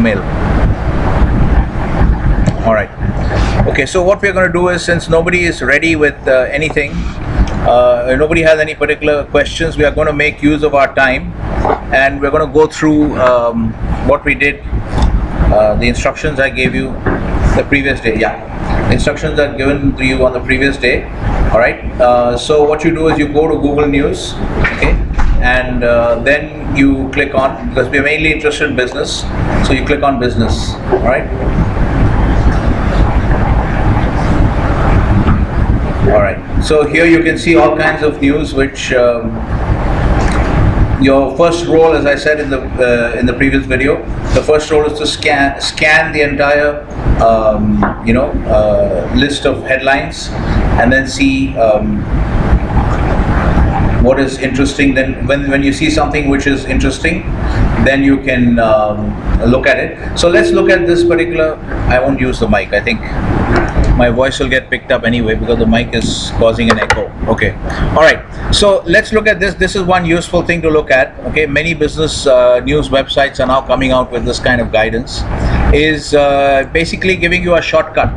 mail. All right. Okay, so what we're going to do is since nobody is ready with uh, anything, uh, nobody has any particular questions, we are going to make use of our time and we're going to go through um, what we did, uh, the instructions I gave you the previous day. Yeah, instructions are given to you on the previous day. All right. Uh, so what you do is you go to Google News, okay, and uh, then you click on because we're mainly interested in business. So you click on business. All right. All right. So here you can see all kinds of news which. Um, your first role, as I said in the uh, in the previous video, the first role is to scan scan the entire um, you know uh, list of headlines, and then see um, what is interesting. Then when when you see something which is interesting, then you can um, look at it. So let's look at this particular. I won't use the mic. I think my voice will get picked up anyway because the mic is causing an echo okay all right so let's look at this this is one useful thing to look at okay many business uh, news websites are now coming out with this kind of guidance is uh, basically giving you a shortcut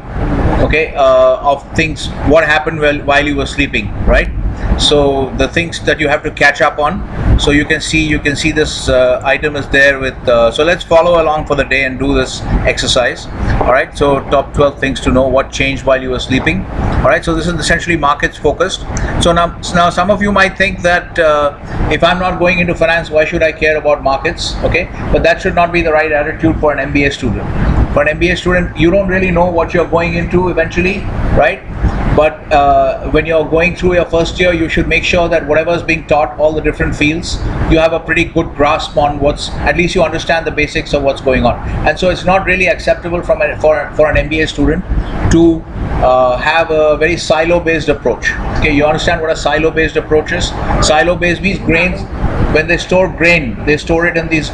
okay uh, of things what happened while, while you were sleeping right so the things that you have to catch up on. So you can see you can see this uh, item is there with uh, so let's follow along for the day and do this exercise. All right so top 12 things to know what changed while you were sleeping. All right so this is essentially markets focused. So now now some of you might think that uh, if i'm not going into finance why should i care about markets? Okay but that should not be the right attitude for an mba student. For an mba student you don't really know what you're going into eventually right but uh, when you're going through your first year you should make sure that whatever is being taught all the different fields you have a pretty good grasp on what's at least you understand the basics of what's going on. And so it's not really acceptable from a, for, for an MBA student to uh, have a very silo based approach. Okay you understand what a silo based approach is? Silo based means grains. When they store grain they store it in these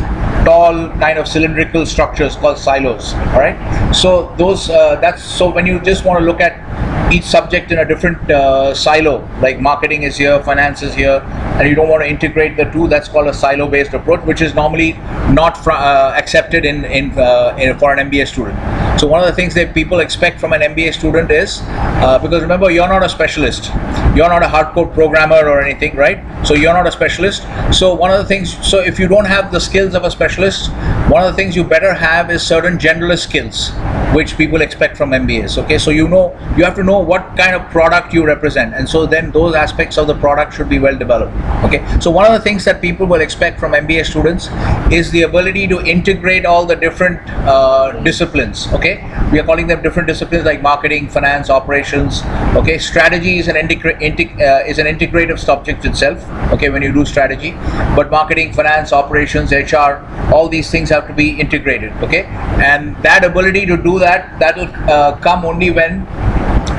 tall kind of cylindrical structures called silos. All right? So those uh, that's so when you just want to look at each subject in a different uh, silo. Like marketing is here finance is here and you don't want to integrate the two. That's called a silo based approach which is normally not uh, accepted in in, uh, in, for an mba student. So one of the things that people expect from an mba student is uh, because remember you're not a specialist. You're not a hardcore programmer or anything right? So you're not a specialist. So one of the things so if you don't have the skills of a specialist one of the things you better have is certain generalist skills which people expect from mbas okay? So you know you have to know what kind of product you represent. And so then those aspects of the product should be well developed okay? So one of the things that people will expect from mba students is the ability to integrate all the different uh, disciplines okay? We are calling them different disciplines like marketing finance operations okay? Strategy is an integra- integ- uh, is an integrative subject itself okay when you do strategy. But marketing finance operations hr all these things have to be integrated okay? And that ability to do that that will uh, come only when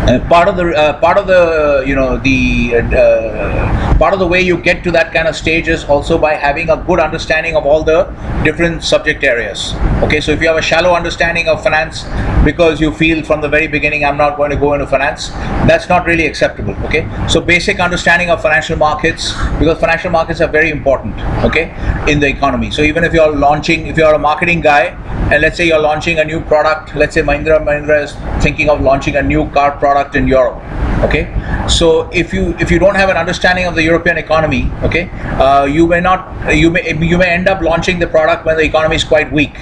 uh, part of the uh, part of the you know the uh, part of the way you get to that kind of stage is also by having a good understanding of all the different subject areas. Okay so if you have a shallow understanding of finance because you feel from the very beginning i'm not going to go into finance that's not really acceptable okay? So basic understanding of financial markets because financial markets are very important okay in the economy. So even if you're launching if you're a marketing guy and let's say you're launching a new product let's say mahindra mahindra is thinking of launching a new car product in europe okay? So if you if you don't have an understanding of the european economy okay uh, you may not you may you may end up launching the product when the economy is quite weak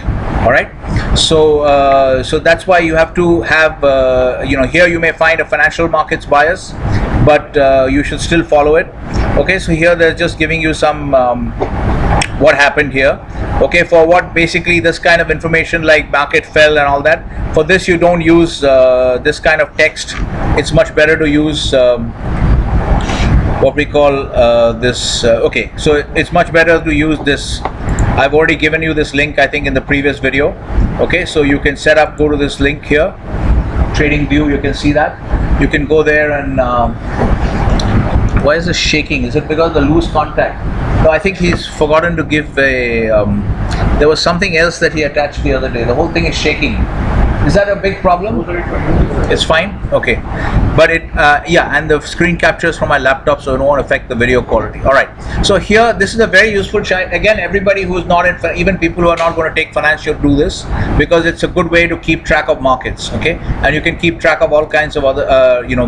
all right? So uh, so that's why you have to have uh, you know here you may find a financial markets bias but uh, you should still follow it okay? So here they're just giving you some um, what happened here. Okay for what basically this kind of information like market fell and all that for this you don't use uh, this kind of text. It's much better to use um, what we call uh, this uh, okay so it's much better to use this. I've already given you this link I think in the previous video. Okay so you can set up go to this link here trading view you can see that. You can go there and um, why is this shaking? Is it because the loose contact no I think he's forgotten to give a um, there was something else that he attached the other day. The whole thing is shaking Is that a big problem? It's fine. Okay, but it uh, yeah, and the screen captures from my laptop, so it won't affect the video quality. All right. So here, this is a very useful chart. Again, everybody who's not in, even people who are not going to take finance should do this because it's a good way to keep track of markets. Okay, and you can keep track of all kinds of other uh, you know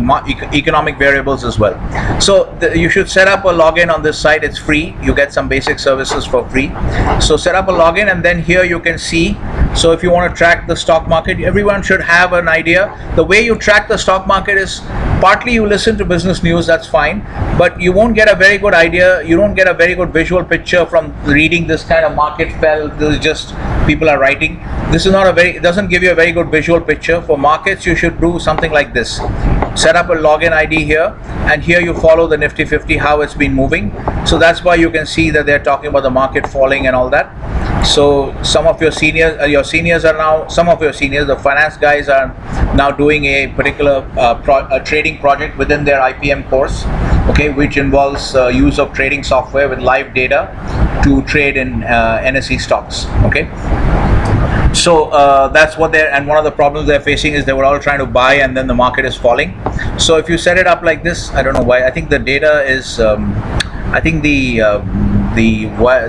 economic variables as well. So the, you should set up a login on this site. It's free. You get some basic services for free. So set up a login, and then here you can see. So if you want to track the stock market, everyone should have an idea. The way you track the stock market is partly you listen to business news. That's fine, but you won't get a very good idea. You don't get a very good visual picture from reading this kind of market fell. This is just people are writing. This is not a very. It doesn't give you a very good visual picture. For markets, you should do something like this. Set up a login ID here, and here you follow the Nifty 50 how it's been moving. So that's why you can see that they're talking about the market falling and all that. So some of your seniors, uh, your seniors are now, some of your seniors, the finance guys are now doing a particular uh, pro a trading project within their IPM course, okay, which involves uh, use of trading software with live data to trade in uh, NSE stocks, okay. So uh, that's what they're, and one of the problems they're facing is they were all trying to buy and then the market is falling. So if you set it up like this, I don't know why, I think the data is, um, I think the, the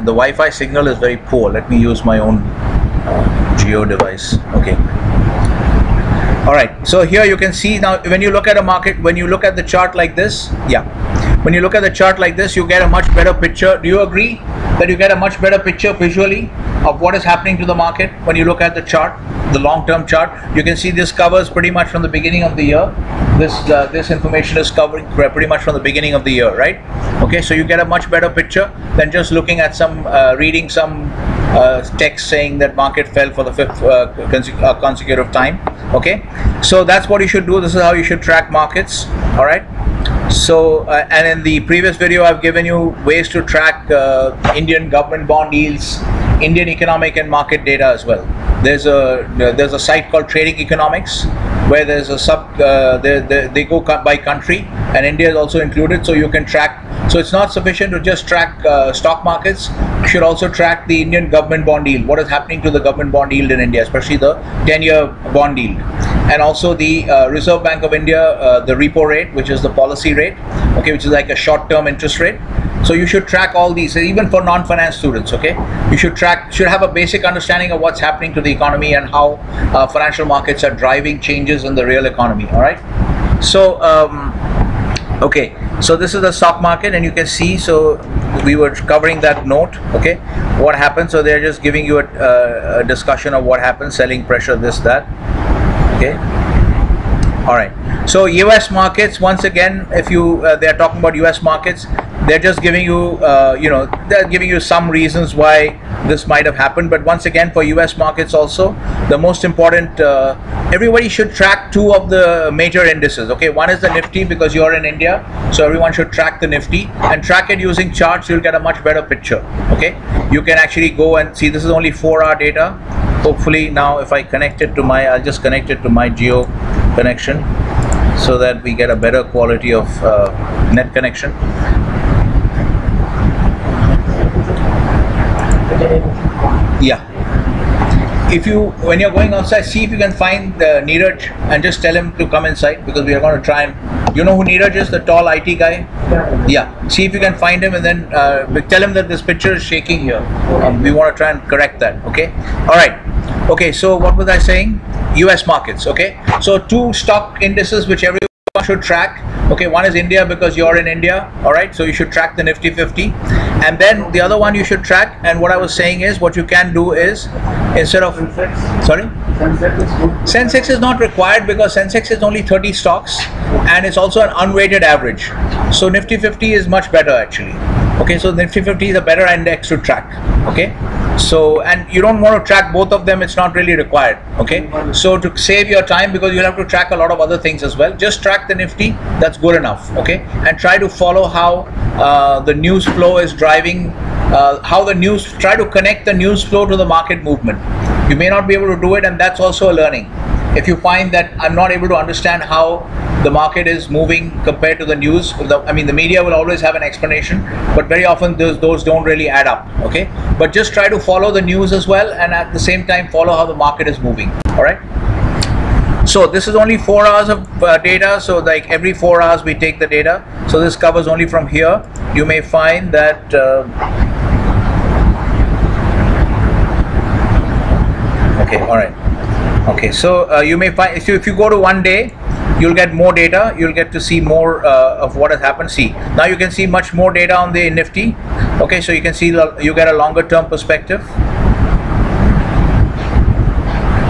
the Wi-Fi signal is very poor. Let me use my own uh, Jio device. Okay. All right. So here you can see now when you look at a market, when you look at the chart like this, yeah. When you look at the chart like this, you get a much better picture. Do you agree that you get a much better picture visually of what is happening to the market when you look at the chart, the long-term chart? You can see this covers pretty much from the beginning of the year. This uh, this information is covering pretty much from the beginning of the year, right? Okay, so you get a much better picture than just looking at some uh, reading some uh, text saying that market fell for the fifth uh, uh, consecutive time. Okay, so that's what you should do. This is how you should track markets. All right. So, uh, and in the previous video, I've given you ways to track uh, Indian government bond yields, Indian economic and market data as well. There's a there's a site called Trading Economics where there's a sub uh, they, they, they go by country and India is also included, so you can track. So it's not sufficient to just track uh, stock markets. You should also track the Indian government bond yield. What is happening to the government bond yield in India, especially the 10-year bond yield and also the uh, Reserve Bank of India, uh, the repo rate, which is the policy rate, okay, which is like a short-term interest rate. So you should track all these, even for non-finance students. Okay, you should track, should have a basic understanding of what's happening to the economy and how uh, financial markets are driving changes in the real economy. All right. So um, okay, so this is the stock market, and you can see. So we were covering that note. Okay, what happened? So they're just giving you a, uh, a discussion of what happened, selling pressure, this, that okay? All right so us markets once again if you uh, they're talking about us markets they're just giving you uh, you know they're giving you some reasons why this might have happened. But once again for us markets also the most important uh, everybody should track two of the major indices. Okay? One is the nifty because you're in india so everyone should track the nifty and track it using charts. You'll get a much better picture. Okay? You can actually go and see this is only four hour data hopefully now if I connect it to my I'll just connect it to my Jio connection so that we get a better quality of uh, net connection. Yeah. If you when you're going outside see if you can find the Neeraj and just tell him to come inside because we are going to try and you know who Neeraj is the tall IT guy? Yeah. See if you can find him and then uh, tell him that this picture is shaking here. Um, we want to try and correct that okay? All right okay so what was I saying? US markets okay? So two stock indices which everyone should track. Okay one is India because you're in India all right? So you should track the Nifty 50 and then the other one you should track and what I was saying is what you can do is instead of Sensex. sorry? Sensex is, Sensex is not required because Sensex is only 30 stocks and it's also an unweighted average. So Nifty 50 is much better actually okay so Nifty 50 is a better index to track okay? So and you don't want to track both of them it's not really required okay? So to save your time because you'll have to track a lot of other things as well just track the nifty that's good enough okay? And try to follow how uh, the news flow is driving uh, how the news try to connect the news flow to the market movement. You may not be able to do it and that's also a learning if you find that I'm not able to understand how the market is moving compared to the news, the, I mean, the media will always have an explanation, but very often those, those don't really add up. Okay, but just try to follow the news as well, and at the same time follow how the market is moving. All right. So this is only four hours of uh, data. So like every four hours we take the data. So this covers only from here. You may find that. Uh, okay, all right. Okay, so uh, you may find if you if you go to one day, you'll get more data. You'll get to see more uh, of what has happened. See now you can see much more data on the Nifty. Okay, so you can see you get a longer term perspective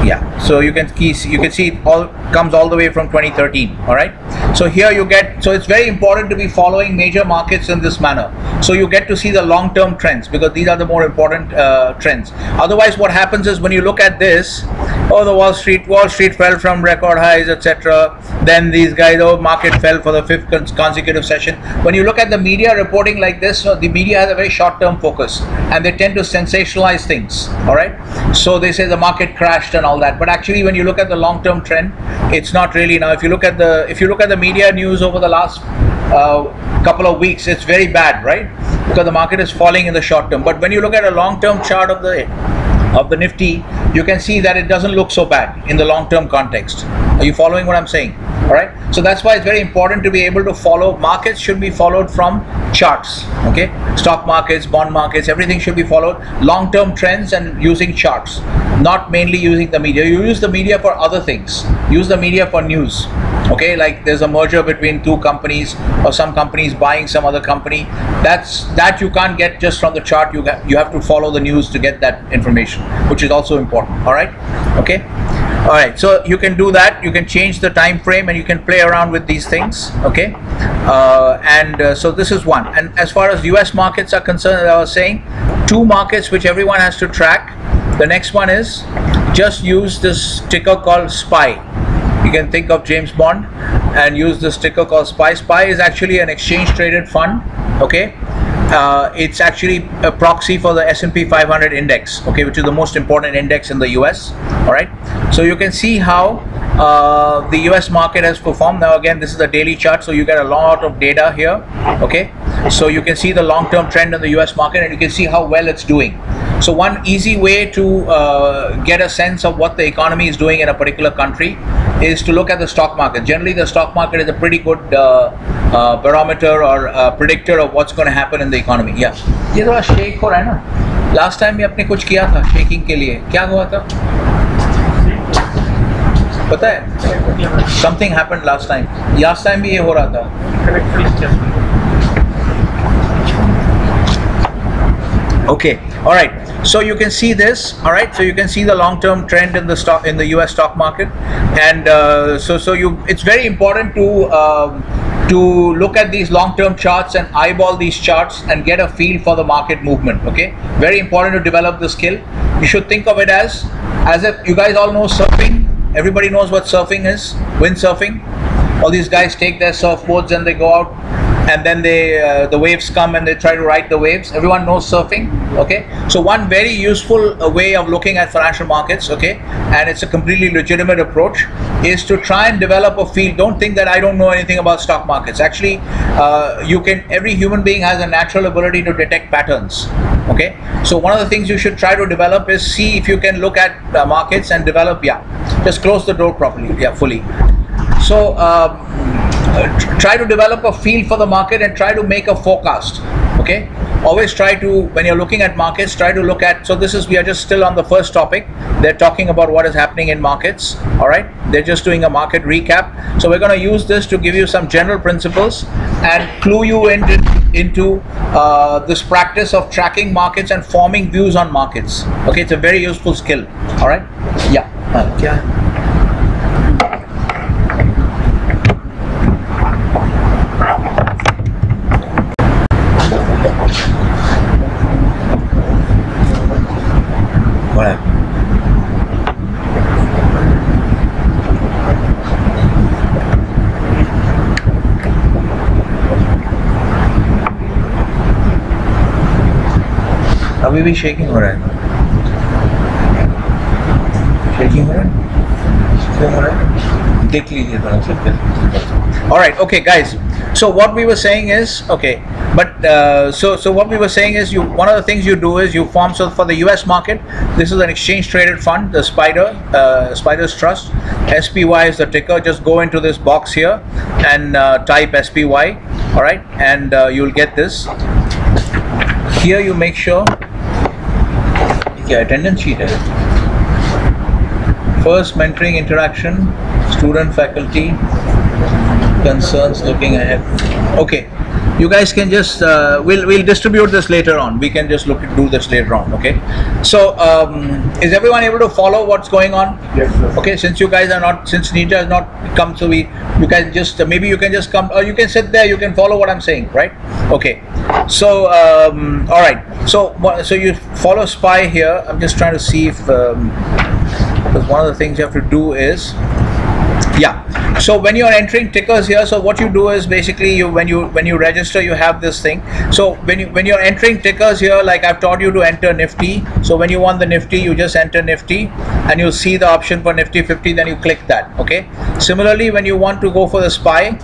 yeah so you can see you can see it all comes all the way from 2013 all right so here you get so it's very important to be following major markets in this manner so you get to see the long term trends because these are the more important uh, trends. Otherwise what happens is when you look at this oh the wall street wall street fell from record highs etc then these guys oh market fell for the fifth consecutive session. When you look at the media reporting like this so the media has a very short term focus and they tend to sensationalize things all right? So they say the market crashed and all that. But actually when you look at the long term trend it's not really. Now if you look at the if you look at the media news over the last couple of weeks it's very bad right because the market is falling in the short term but when you look at a long term chart of the of the Nifty, you can see that it doesn't look so bad in the long term context. Are you following what I'm saying? All right. So that's why it's very important to be able to follow. Markets should be followed from charts. Okay. Stock markets, bond markets, everything should be followed. Long term trends and using charts, not mainly using the media. You use the media for other things. Use the media for news okay like there's a merger between two companies or some companies buying some other company. That's that you can't get just from the chart. You you have to follow the news to get that information which is also important. All right? Okay? All right so you can do that. You can change the time frame and you can play around with these things. Okay? Uh, and uh, so this is one. And as far as us markets are concerned i was saying two markets which everyone has to track. The next one is just use this ticker called spy you can think of James Bond and use the sticker called SPY. SPY is actually an exchange traded fund. Okay, uh, it's actually a proxy for the S&P 500 index. Okay, which is the most important index in the U.S. All right, so you can see how uh, the US market has performed. Now again, this is a daily chart, so you get a lot of data here. Okay, so you can see the long-term trend in the US market and you can see how well it's doing. So one easy way to uh, get a sense of what the economy is doing in a particular country is to look at the stock market. Generally, the stock market is a pretty good uh, uh, barometer or uh, predictor of what's going to happen in the economy. Yeah. ये थोड़ा shake हो रहा है ना last time भी आपने कुछ किया था शेकिंग के लिए क्या हुआ था पता है something happened last time last time भी ये हो रहा था okay all right. So you can see this. All right. So you can see the long-term trend in the stock in the us stock market. And uh, so so you it's very important to um, to look at these long-term charts and eyeball these charts and get a feel for the market movement. Okay? Very important to develop the skill. You should think of it as as if you guys all know surfing. Everybody knows what surfing is. Windsurfing all these guys take their surfboards and they go out and then they uh, the waves come and they try to ride the waves. Everyone knows surfing okay? So one very useful uh, way of looking at financial markets okay and it's a completely legitimate approach is to try and develop a field. Don't think that i don't know anything about stock markets. Actually uh, you can every human being has a natural ability to detect patterns okay? So one of the things you should try to develop is see if you can look at uh, markets and develop yeah just close the door properly yeah fully. So uh, try to develop a feel for the market and try to make a forecast okay? Always try to when you're looking at markets try to look at so this is we are just still on the first topic. They're talking about what is happening in markets all right? They're just doing a market recap. So we're going to use this to give you some general principles and clue you into, into uh, this practice of tracking markets and forming views on markets okay? It's a very useful skill all right? Yeah. Uh, yeah अभी भी shaking हो रहा है shaking हो रहा है हो रहा है देख लीजिए थोड़ा सा all right okay guys so what we were saying is okay but uh, so so what we were saying is you one of the things you do is you form so for the US market this is an exchange traded fund the spider uh, spiders trust SPY is the ticker just go into this box here and uh, type SPY all right and uh, you'll get this here you make sure yeah attendance sheet first mentoring interaction student faculty concerns looking ahead. Okay you guys can just uh, we'll we'll distribute this later on. We can just look do this later on okay? So um, is everyone able to follow what's going on? Yes, sir. okay since you guys are not since Nita has not come so we you can just uh, maybe you can just come or you can sit there you can follow what I'm saying right okay. So um, all right so so you follow spy here. I'm just trying to see if um, because one of the things you have to do is yeah. So when you're entering tickers here so what you do is basically you when you when you register you have this thing. So when you when you're entering tickers here like i've taught you to enter nifty. So when you want the nifty you just enter nifty and you'll see the option for nifty 50 then you click that. Okay. Similarly when you want to go for the spy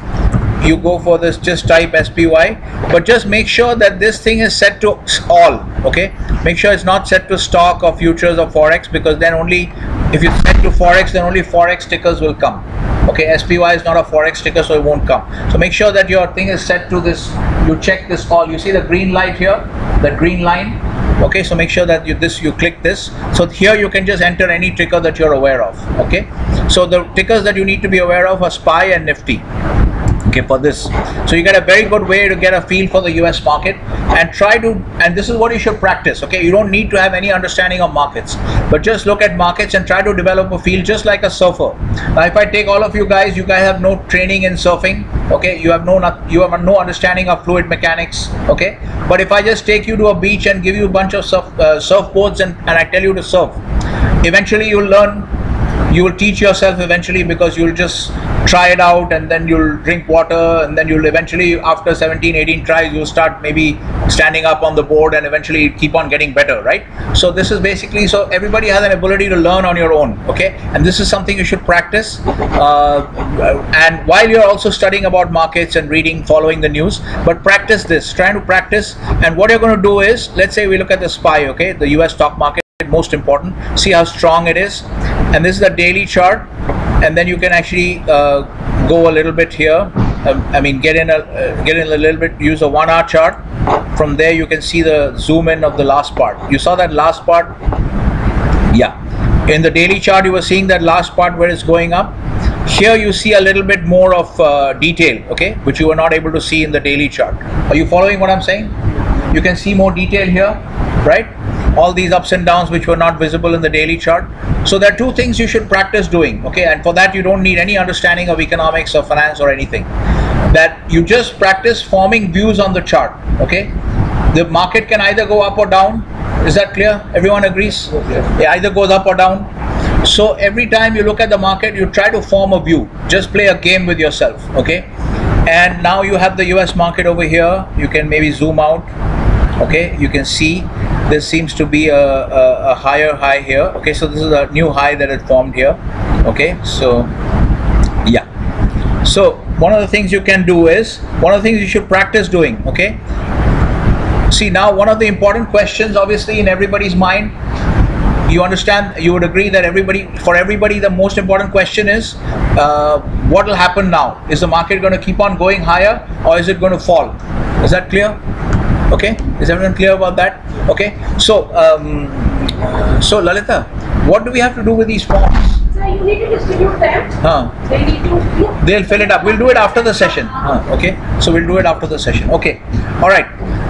you go for this just type SPY but just make sure that this thing is set to all okay? Make sure it's not set to stock or futures or forex because then only if you set to forex then only forex tickers will come okay? SPY is not a forex ticker so it won't come. So make sure that your thing is set to this you check this all. You see the green light here? The green line? Okay so make sure that you this you click this. So here you can just enter any ticker that you're aware of okay? So the tickers that you need to be aware of are SPY and Nifty okay for this. So you get a very good way to get a feel for the US market and try to and this is what you should practice okay? You don't need to have any understanding of markets but just look at markets and try to develop a feel just like a surfer. Now if I take all of you guys you guys have no training in surfing okay? You have no you have no understanding of fluid mechanics okay? But if I just take you to a beach and give you a bunch of surf, uh, surfboards and, and I tell you to surf eventually you'll learn you will teach yourself eventually because you'll just try it out and then you'll drink water and then you'll eventually after 17 18 tries you'll start maybe standing up on the board and eventually keep on getting better right? So this is basically so everybody has an ability to learn on your own okay? And this is something you should practice uh, and while you're also studying about markets and reading following the news but practice this trying to practice. And what you're going to do is let's say we look at the spy okay? The us stock market most important. See how strong it is. And this is the daily chart. And then you can actually uh, go a little bit here. Um, I mean get in a uh, get in a little bit. Use a one hour chart. From there you can see the zoom in of the last part. You saw that last part? Yeah. In the daily chart you were seeing that last part where it's going up. Here you see a little bit more of uh, detail okay which you were not able to see in the daily chart. Are you following what I'm saying? You can see more detail here right all these ups and downs which were not visible in the daily chart. So there are two things you should practice doing okay? And for that you don't need any understanding of economics or finance or anything. That you just practice forming views on the chart okay? The market can either go up or down. Is that clear? Everyone agrees? Yes. it either goes up or down. So every time you look at the market you try to form a view. Just play a game with yourself okay? And now you have the US market over here. You can maybe zoom out okay? You can see there seems to be a, a, a higher high here. Okay so this is a new high that had formed here. Okay so yeah. So one of the things you can do is one of the things you should practice doing okay? See now one of the important questions obviously in everybody's mind you understand you would agree that everybody for everybody the most important question is uh, what will happen now? Is the market going to keep on going higher or is it going to fall? Is that clear okay? Is everyone clear about that? Okay? So um, so lalita what do we have to do with these forms? Sir, you need to distribute them. huh. They need to look. they'll fill it up. We'll do it after the session. Huh, okay? So we'll do it after the session. Okay. All right.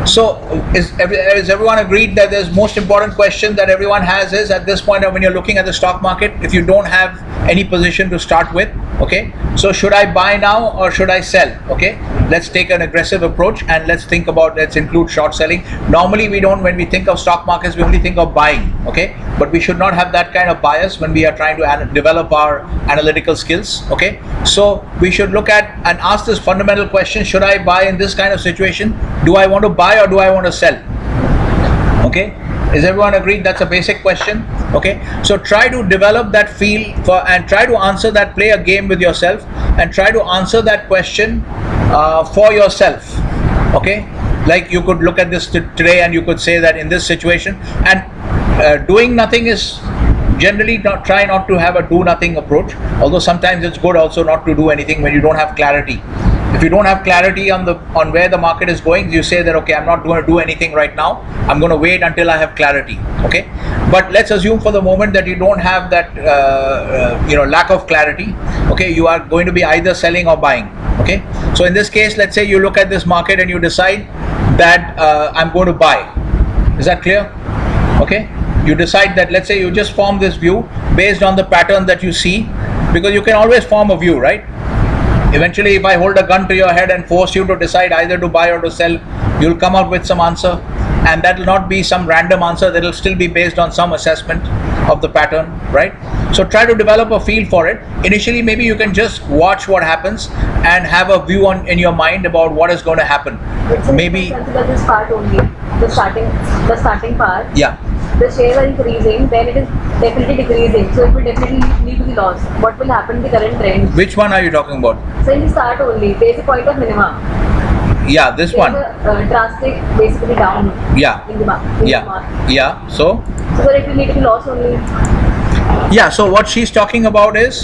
So is, every- is everyone agreed that there's most important question that everyone has is at this point when you're looking at the stock market if you don't have any position to start with okay? So should i buy now or should i sell? Okay let's take an aggressive approach and let's think about let's include short selling. Normally we don't when we think of stock markets we only think of buying okay? But we should not have that kind of bias when we are trying to develop our analytical skills okay? So we should look at and ask this fundamental question should i buy in this kind of situation? Do i want to buy or do i want to sell? Okay? Is everyone agreed? That's a basic question okay? So try to develop that feel for and try to answer that play a game with yourself and try to answer that question uh, for yourself okay? Like you could look at this today and you could say that in this situation and uh, doing nothing is generally not try not to have a do nothing approach although sometimes it's good also not to do anything when you don't have clarity if you don't have clarity on the on where the market is going you say that okay i'm not going to do anything right now. I'm going to wait until i have clarity okay? But let's assume for the moment that you don't have that uh, uh, you know lack of clarity okay? You are going to be either selling or buying okay? So in this case let's say you look at this market and you decide that uh, i'm going to buy. Is that clear? Okay? You decide that let's say you just form this view based on the pattern that you see because you can always form a view right eventually if i hold a gun to your head and force you to decide either to buy or to sell you'll come up with some answer. And that will not be some random answer. That will still be based on some assessment of the pattern right? So try to develop a feel for it. Initially maybe you can just watch what happens and have a view on in your mind about what is going to happen Let's maybe consider this part only, the starting, the starting part. yeah The shares are increasing, then it is definitely decreasing. So it will definitely lead to the loss. What will happen to the current trend? which one are you talking about So in the start only, there is a point of minimum. yeah this one a uh, drastic, basically down yeah in the market. in the yeah market. yeah so So it will lead to loss only. yeah so what she's talking about is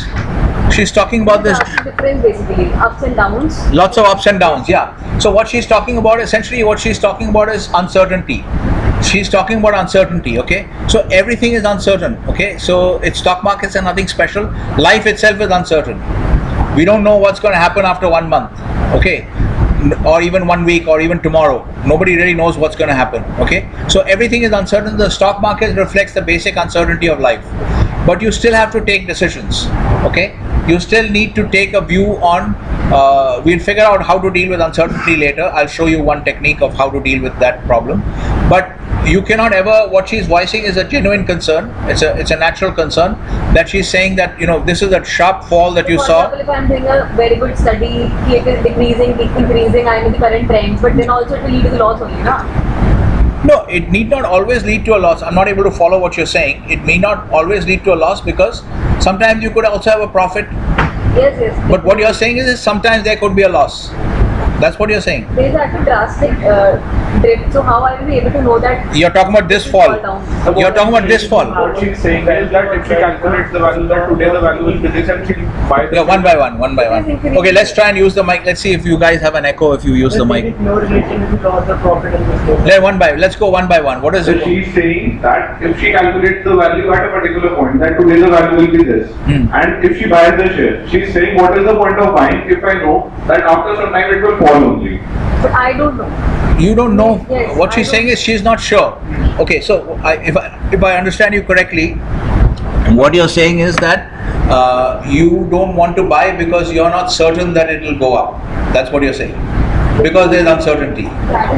she's talking about this difference basically, ups and downs. lots of ups and downs yeah so what she's talking about essentially what she's talking about is uncertainty she's talking about uncertainty okay? So everything is uncertain okay? So it's stock markets are nothing special life itself is uncertain. We don't know what's going to happen after one month okay? Or even one week or even tomorrow. Nobody really knows what's going to happen okay? So everything is uncertain. The stock market reflects the basic uncertainty of life. But you still have to take decisions okay? You still need to take a view on uh, we'll figure out how to deal with uncertainty later. I'll show you one technique of how to deal with that problem. But you cannot ever what she's voicing is a genuine concern it's a it's a natural concern that she's saying that you know this is a sharp fall that you For saw example, if I'm doing a very good study, it is decreasing, increasing, I'm in the current trends, but then also it will lead to the loss only, na? No, it need not always lead to a loss. I'm not able to follow what you're saying. It may not always lead to a loss because sometimes you could also have a profit. Yes, yes. But what you're saying is, is sometimes there could be a loss. That's what you're saying. There is actually drastic uh, dip. So how are will be able to know that You're talking about this it will fall. You're talking about this fall. What she's saying is that if she calculates the value that today the value will be this and she'll buy the Yeah, one by one, one by one. Okay, let's try and use the mic. Let's see if you guys have an echo if you use the mic. No relation to loss or profit in this. Let one by. Let's go one by one. What is So it? she's saying that if she calculates the value at a particular point, that today the value will be this. Hmm. And if she buys the share, she's saying what is the point of buying if I know that after some time it will fall only. But I don't know. You don't know. Yes, what she's don't- saying is she's not sure. Okay, so I, if I, if I understand you correctly, what you're saying is that uh, you don't want to buy because you're not certain that it will go up. That's what you're saying. Because there's uncertainty.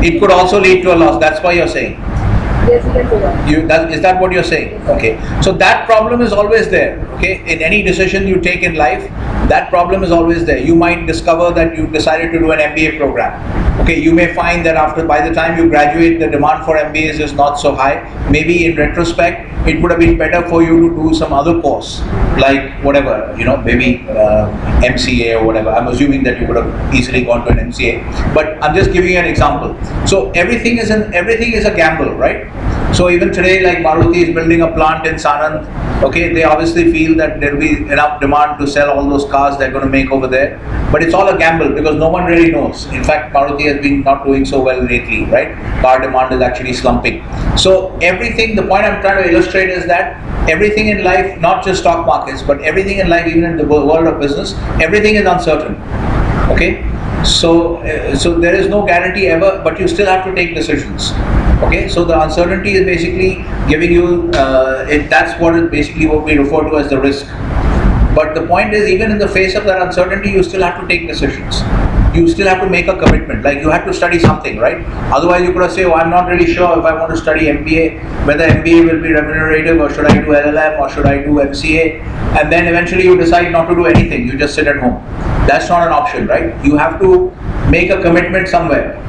It could also lead to a loss. That's why you're saying. Yes, you can say that. You that is that what you're saying? Okay. So that problem is always there. Okay. In any decision you take in life, that problem is always there. You might discover that you decided to do an MBA program. Okay. You may find that after by the time you graduate, the demand for MBAs is not so high. Maybe in retrospect, it would have been better for you to do some other course, like whatever you know, maybe uh, MCA or whatever. I'm assuming that you would have easily gone to an MCA, but I'm just giving you an example. So everything is an everything is a gamble, right? So even today, like Maruti is building a plant in Sanand. Okay, they obviously feel that there will be enough demand to sell all those cars they're going to make over there. But it's all a gamble because no one really knows. In fact, Maruti has been not doing so well lately, right? Car demand is actually slumping. So everything, the point I'm trying to illustrate is that everything in life, not just stock markets, but everything in life, even in the world of business, everything is uncertain. Okay, so uh, so there is no guarantee ever, but you still have to take decisions. Okay, so the uncertainty is basically giving you uh, it, that's what is basically what we refer to as the risk. But the point is, even in the face of that uncertainty, you still have to take decisions. You still have to make a commitment. Like you have to study something, right? Otherwise, you could have said, "Oh, I'm not really sure if I want to study MBA, whether MBA will be remunerative, or should I do LLM, or should I do MCA?" And then eventually, you decide not to do anything. You just sit at home. That's not an option, right? You have to make a commitment somewhere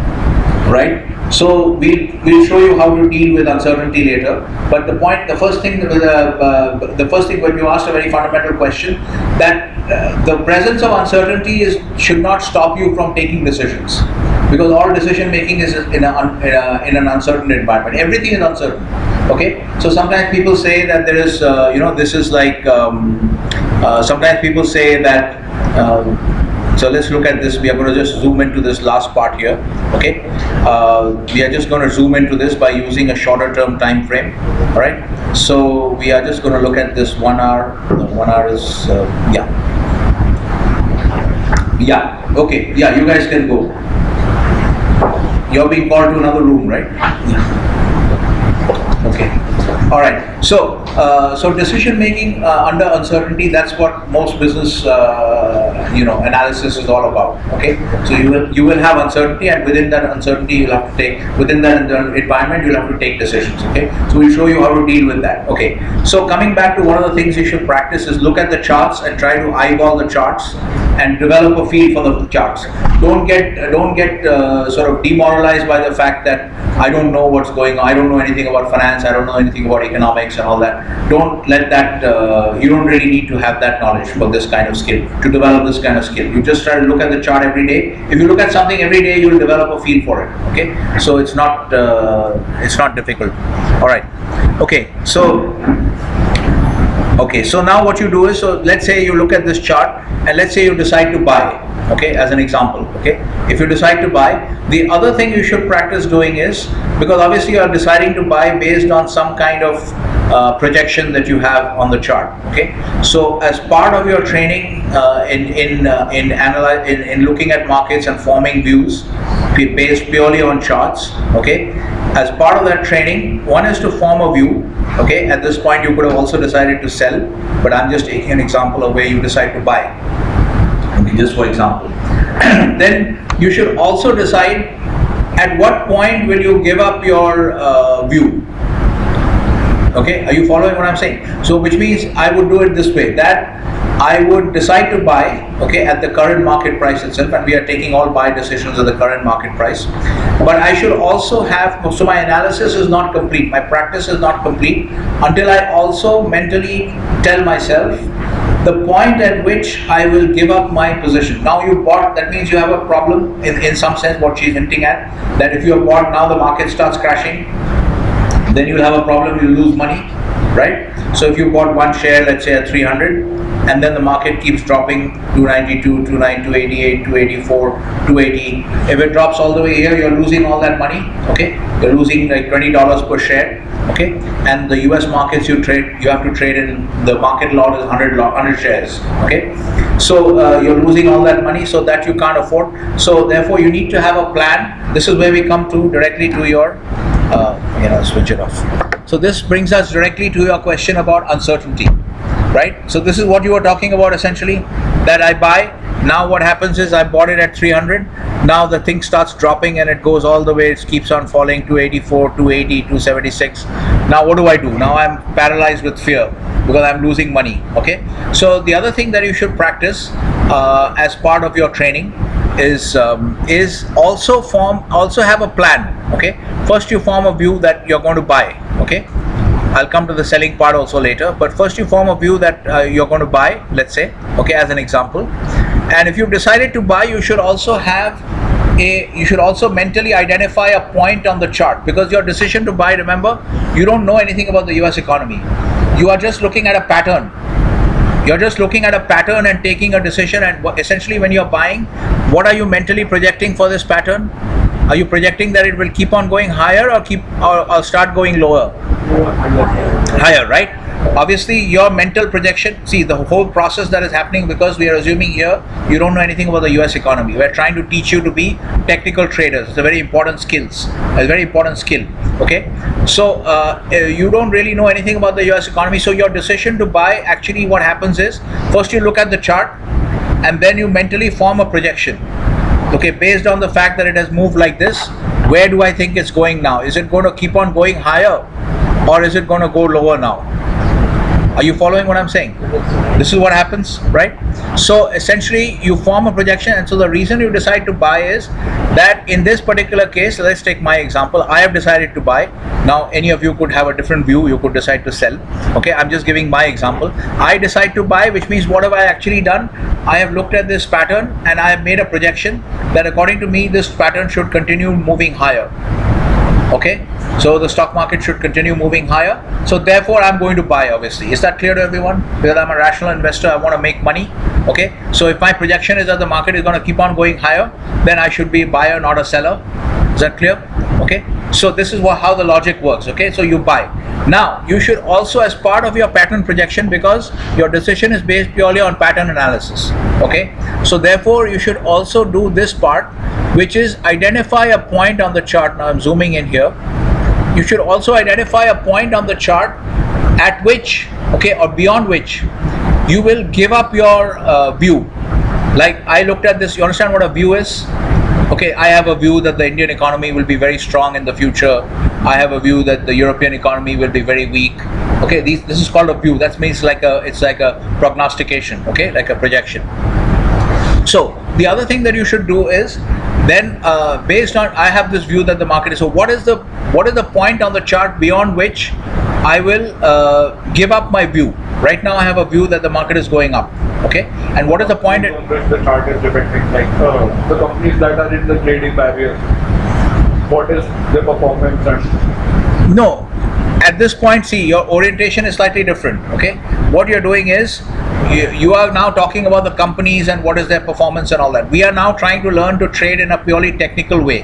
right? So we'll, we'll show you how to deal with uncertainty later. But the point, the first thing, uh, uh, the first thing when you asked a very fundamental question, that uh, the presence of uncertainty is should not stop you from taking decisions, because all decision making is in, a, in, a, in an uncertain environment. Everything is uncertain. Okay, so sometimes people say that there is, uh, you know, this is like. Um, uh, sometimes people say that. Um, so let's look at this. We are going to just zoom into this last part here. Okay, uh, we are just going to zoom into this by using a shorter term time frame. All right. So we are just going to look at this one hour. One hour is uh, yeah. Yeah. Okay. Yeah. You guys can go. You're being called to another room, right? Yeah. All right. So, uh, so decision making uh, under uncertainty. That's what most business, uh, you know, analysis is all about. Okay. So you will you will have uncertainty, and within that uncertainty, you'll have to take within that environment, you'll have to take decisions. Okay. So we'll show you how to deal with that. Okay. So coming back to one of the things you should practice is look at the charts and try to eyeball the charts and develop a feel for the charts. Don't get don't get uh, sort of demoralized by the fact that I don't know what's going on. I don't know anything about finance. I don't know anything about economics and all that. Don't let that. Uh, you don't really need to have that knowledge for this kind of skill to develop this kind of skill. You just try to look at the chart every day. If you look at something every day, you will develop a feel for it. Okay, so it's not uh, it's not difficult. All right. Okay, so Okay, so now what you do is, so let's say you look at this chart and let's say you decide to buy, okay, as an example, okay. If you decide to buy, the other thing you should practice doing is, because obviously you are deciding to buy based on some kind of uh, projection that you have on the chart, okay. So as part of your training uh, in, in, uh, in, analyze, in, in looking at markets and forming views based purely on charts, okay, as part of that training, one is to form a view okay at this point you could have also decided to sell but i'm just taking an example of where you decide to buy just for example. Then you should also decide at what point will you give up your uh, view. Okay? Are you following what i'm saying? So which means i would do it this way that I would decide to buy, okay, at the current market price itself, and we are taking all buy decisions at the current market price. But I should also have, so my analysis is not complete, my practice is not complete until I also mentally tell myself the point at which I will give up my position. Now you bought, that means you have a problem in, in some sense, what she's hinting at, that if you have bought, now the market starts crashing, then you'll have a problem, you'll lose money, right? So if you bought one share, let's say at 300, and then the market keeps dropping 292, 290, 288, 284, 280. If it drops all the way here, you're losing all that money. Okay, you're losing like twenty dollars per share. Okay, and the U.S. markets you trade, you have to trade in the market lot is 100 lot, 100 shares. Okay, so uh, you're losing all that money, so that you can't afford. So therefore, you need to have a plan. This is where we come to directly to your, uh, you know, switch it off. So this brings us directly to your question about uncertainty right? So this is what you were talking about essentially, that I buy. Now what happens is I bought it at 300. Now the thing starts dropping and it goes all the way, it keeps on falling to 84, 280, 276. Now what do I do? Now I'm paralyzed with fear because I'm losing money, okay? So the other thing that you should practice uh, as part of your training is um, is also form also have a plan okay first you form a view that you're going to buy okay I'll come to the selling part also later. But first, you form a view that uh, you're going to buy, let's say, okay, as an example. And if you've decided to buy, you should also have a, you should also mentally identify a point on the chart because your decision to buy, remember, you don't know anything about the US economy. You are just looking at a pattern. You're just looking at a pattern and taking a decision. And essentially, when you're buying, what are you mentally projecting for this pattern? Are you projecting that it will keep on going higher or keep or, or start going lower? Higher, right? Obviously, your mental projection. See the whole process that is happening because we are assuming here you don't know anything about the U.S. economy. We're trying to teach you to be technical traders. It's a very important skills. A very important skill. Okay, so uh, you don't really know anything about the U.S. economy. So your decision to buy actually what happens is first you look at the chart and then you mentally form a projection okay based on the fact that it has moved like this where do I think it's going now? Is it going to keep on going higher or is it going to go lower now Are you following what I'm saying? This is what happens, right? So essentially, you form a projection, and so the reason you decide to buy is that in this particular case, let's take my example. I have decided to buy. Now, any of you could have a different view. You could decide to sell. Okay, I'm just giving my example. I decide to buy, which means what have I actually done? I have looked at this pattern and I have made a projection that according to me, this pattern should continue moving higher okay? So the stock market should continue moving higher. So therefore i'm going to buy obviously. Is that clear to everyone? Because i'm a rational investor i want to make money. Okay? So if my projection is that the market is going to keep on going higher then i should be a buyer not a seller is that clear? Okay. So this is what, how the logic works okay? So you buy. Now you should also as part of your pattern projection because your decision is based purely on pattern analysis okay? So therefore you should also do this part which is identify a point on the chart. Now i'm zooming in here. You should also identify a point on the chart at which okay or beyond which you will give up your uh, view. Like i looked at this you understand what a view is okay i have a view that the indian economy will be very strong in the future. I have a view that the european economy will be very weak. Okay these, this is called a view. That means like a it's like a prognostication okay? Like a projection. So the other thing that you should do is then uh, based on I have this view that the market is so what is the what is the point on the chart beyond which I will uh, give up my view? Right now I have a view that the market is going up okay and what is the point which the chart is depending, like uh, the companies that are in the trading barriers. What is the performance and No, at this point, see, your orientation is slightly different. Okay, what you're doing is you, you are now talking about the companies and what is their performance and all that. We are now trying to learn to trade in a purely technical way.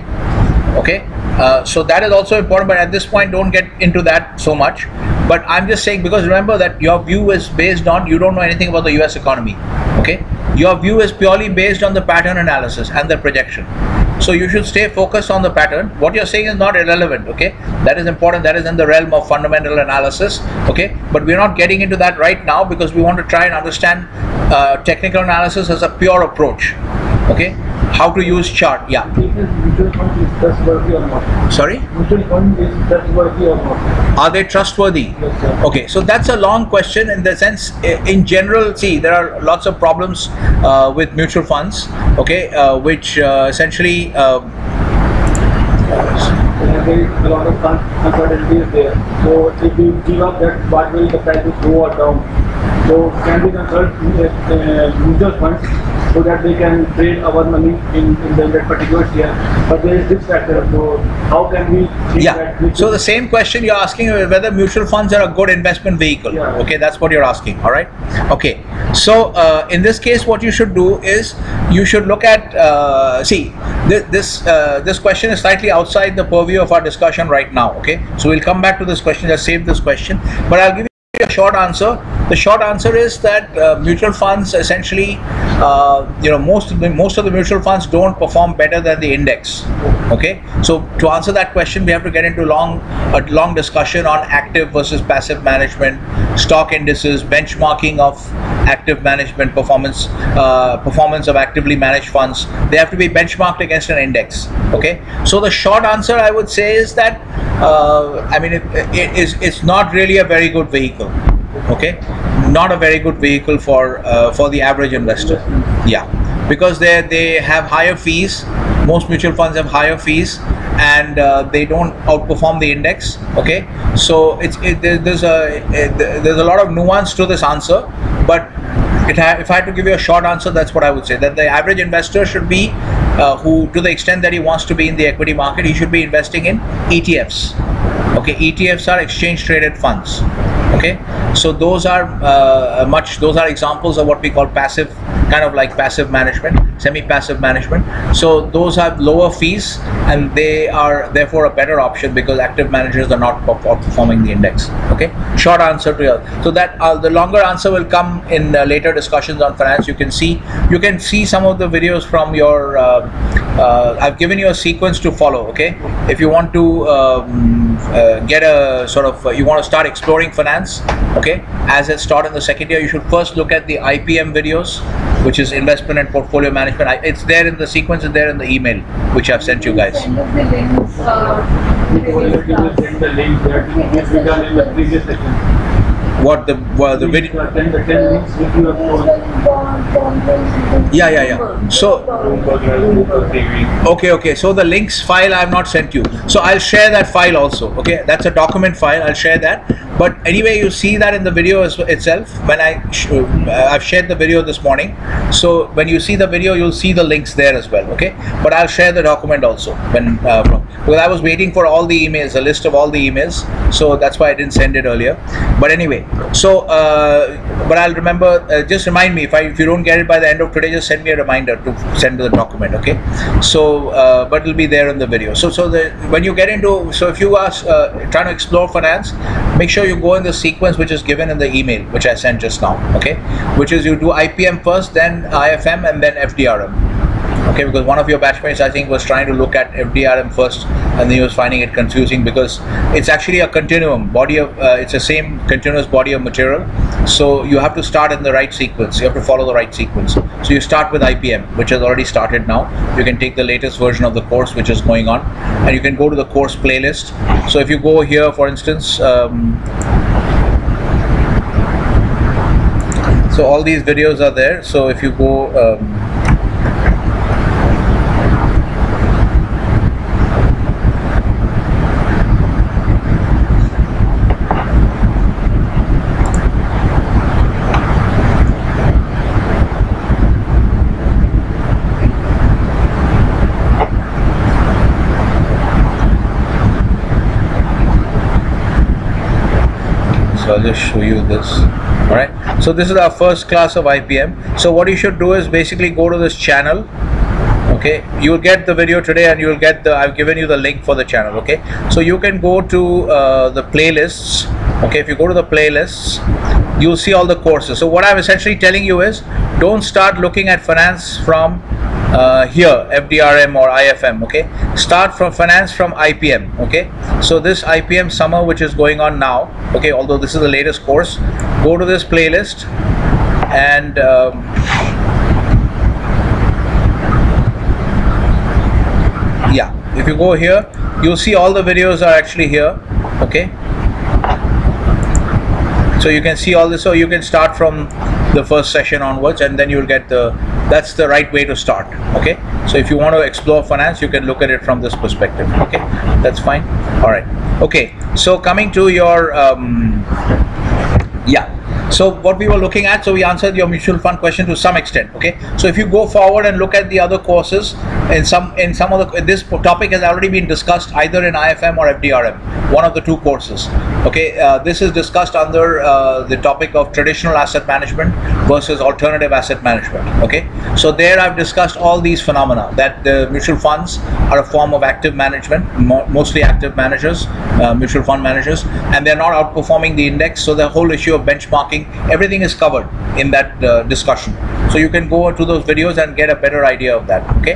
Okay, uh, so that is also important, but at this point, don't get into that so much. But I'm just saying because remember that your view is based on you don't know anything about the US economy. Okay, your view is purely based on the pattern analysis and the projection. So you should stay focused on the pattern. What you're saying is not irrelevant, okay? That is important. That is in the realm of fundamental analysis, okay? But we're not getting into that right now because we want to try and understand uh, technical analysis as a pure approach, okay? How to use chart, yeah. Sorry, are they trustworthy? Okay, so that's a long question in the sense, in general, see, there are lots of problems uh, with mutual funds, okay, uh, which uh, essentially. Uh, There is a lot of un- uncertainty is there. So if you give up that, what will the prices go or down? So can we consult uh, uh, mutual funds so that they can trade our money in, in the, that particular share? But there is this factor. So how can we Yeah. So the same question you're asking whether mutual funds are a good investment vehicle. Yeah. Okay, that's what you're asking. All right. Okay. So uh, in this case, what you should do is you should look at. Uh, see, this this, uh, this question is slightly outside the purview of our discussion right now. Okay. So we'll come back to this question. Just save this question, but I'll give you a short answer. The short answer is that uh, mutual funds essentially, uh, you know, most of the most of the mutual funds don't perform better than the index. Okay, so to answer that question, we have to get into long a long discussion on active versus passive management, stock indices, benchmarking of active management performance, uh, performance of actively managed funds. They have to be benchmarked against an index. Okay, so the short answer I would say is that uh, I mean it, it is it's not really a very good vehicle okay? Not a very good vehicle for uh, for the average investor. Yeah. Because they they have higher fees. Most mutual funds have higher fees and uh, they don't outperform the index. Okay? So it's it, there's a it, there's a lot of nuance to this answer. But if I had to give you a short answer, that's what I would say. That the average investor should be, uh, who to the extent that he wants to be in the equity market, he should be investing in ETFs. Okay, ETFs are exchange traded funds. Okay, so those are uh, much. Those are examples of what we call passive, kind of like passive management, semi-passive management. So those have lower fees, and they are therefore a better option because active managers are not perf- outperforming the index. Okay, short answer to your. So that uh, the longer answer will come in uh, later discussions on finance. You can see you can see some of the videos from your. Uh, uh, I've given you a sequence to follow. Okay, if you want to um, uh, get a sort of uh, you want to start exploring finance. Okay, as it's taught in the second year, you should first look at the IPM videos, which is investment and portfolio management. I, it's there in the sequence. It's there in the email which I've sent you guys. Send the links. Uh. What the what the video ten, the ten links which you have shown. yeah yeah yeah so Bloomberg, Bloomberg TV. Okay, okay. So the links file I have not sent you. So I'll share that file also. Okay, that's a document file. I'll share that. But anyway, you see that in the video as, itself when I sh- uh, I've shared the video this morning. So when you see the video, you'll see the links there as well. Okay, but I'll share the document also when uh, because I was waiting for all the emails, a list of all the emails. So that's why I didn't send it earlier. But anyway, so uh, but I'll remember. Uh, just remind me if I if you don't get it by the end of today, just send me a reminder to send the document. Okay. So uh, but it'll be there in the video. So so the when you get into so if you are uh, trying to explore finance, make sure you go in the sequence which is given in the email which I sent just now. Okay. Which is you do IPM first, then IFM, and then FDRM okay because one of your batchmates i think was trying to look at fdrm first and he was finding it confusing because it's actually a continuum body of uh, it's the same continuous body of material. So you have to start in the right sequence. You have to follow the right sequence. So you start with ipm which has already started now. You can take the latest version of the course which is going on and you can go to the course playlist. So if you go here for instance um, so all these videos are there. So if you go um, so I'll just show you this. All right so this is our first class of IPM so what you should do is basically go to this channel. Okay? You will get the video today and you will get the I've given you the link for the channel. Okay? So you can go to uh, the playlists. Okay? If you go to the playlists you'll see all the courses. So what I'm essentially telling you is don't start looking at finance from uh, here FDRM or IFM okay? Start from finance from IPM okay? So this IPM summer which is going on now okay although this is the latest course go to this playlist and um, yeah if you go here you'll see all the videos are actually here okay? So you can see all this so you can start from the first session onwards and then you'll get the that's the right way to start okay? So if you want to explore finance you can look at it from this perspective okay? That's fine. All right. Okay so coming to your um, yeah so what we were looking at so we answered your mutual fund question to some extent okay? So if you go forward and look at the other courses in some in some of the this topic has already been discussed either in ifm or fdrm one of the two courses okay? Uh, this is discussed under uh, the topic of traditional asset management versus alternative asset management okay? So there i've discussed all these phenomena that the mutual funds are a form of active management mo- mostly active managers uh, mutual fund managers and they're not outperforming the index. So the whole issue of benchmarking everything is covered in that uh, discussion. So you can go to those videos and get a better idea of that okay?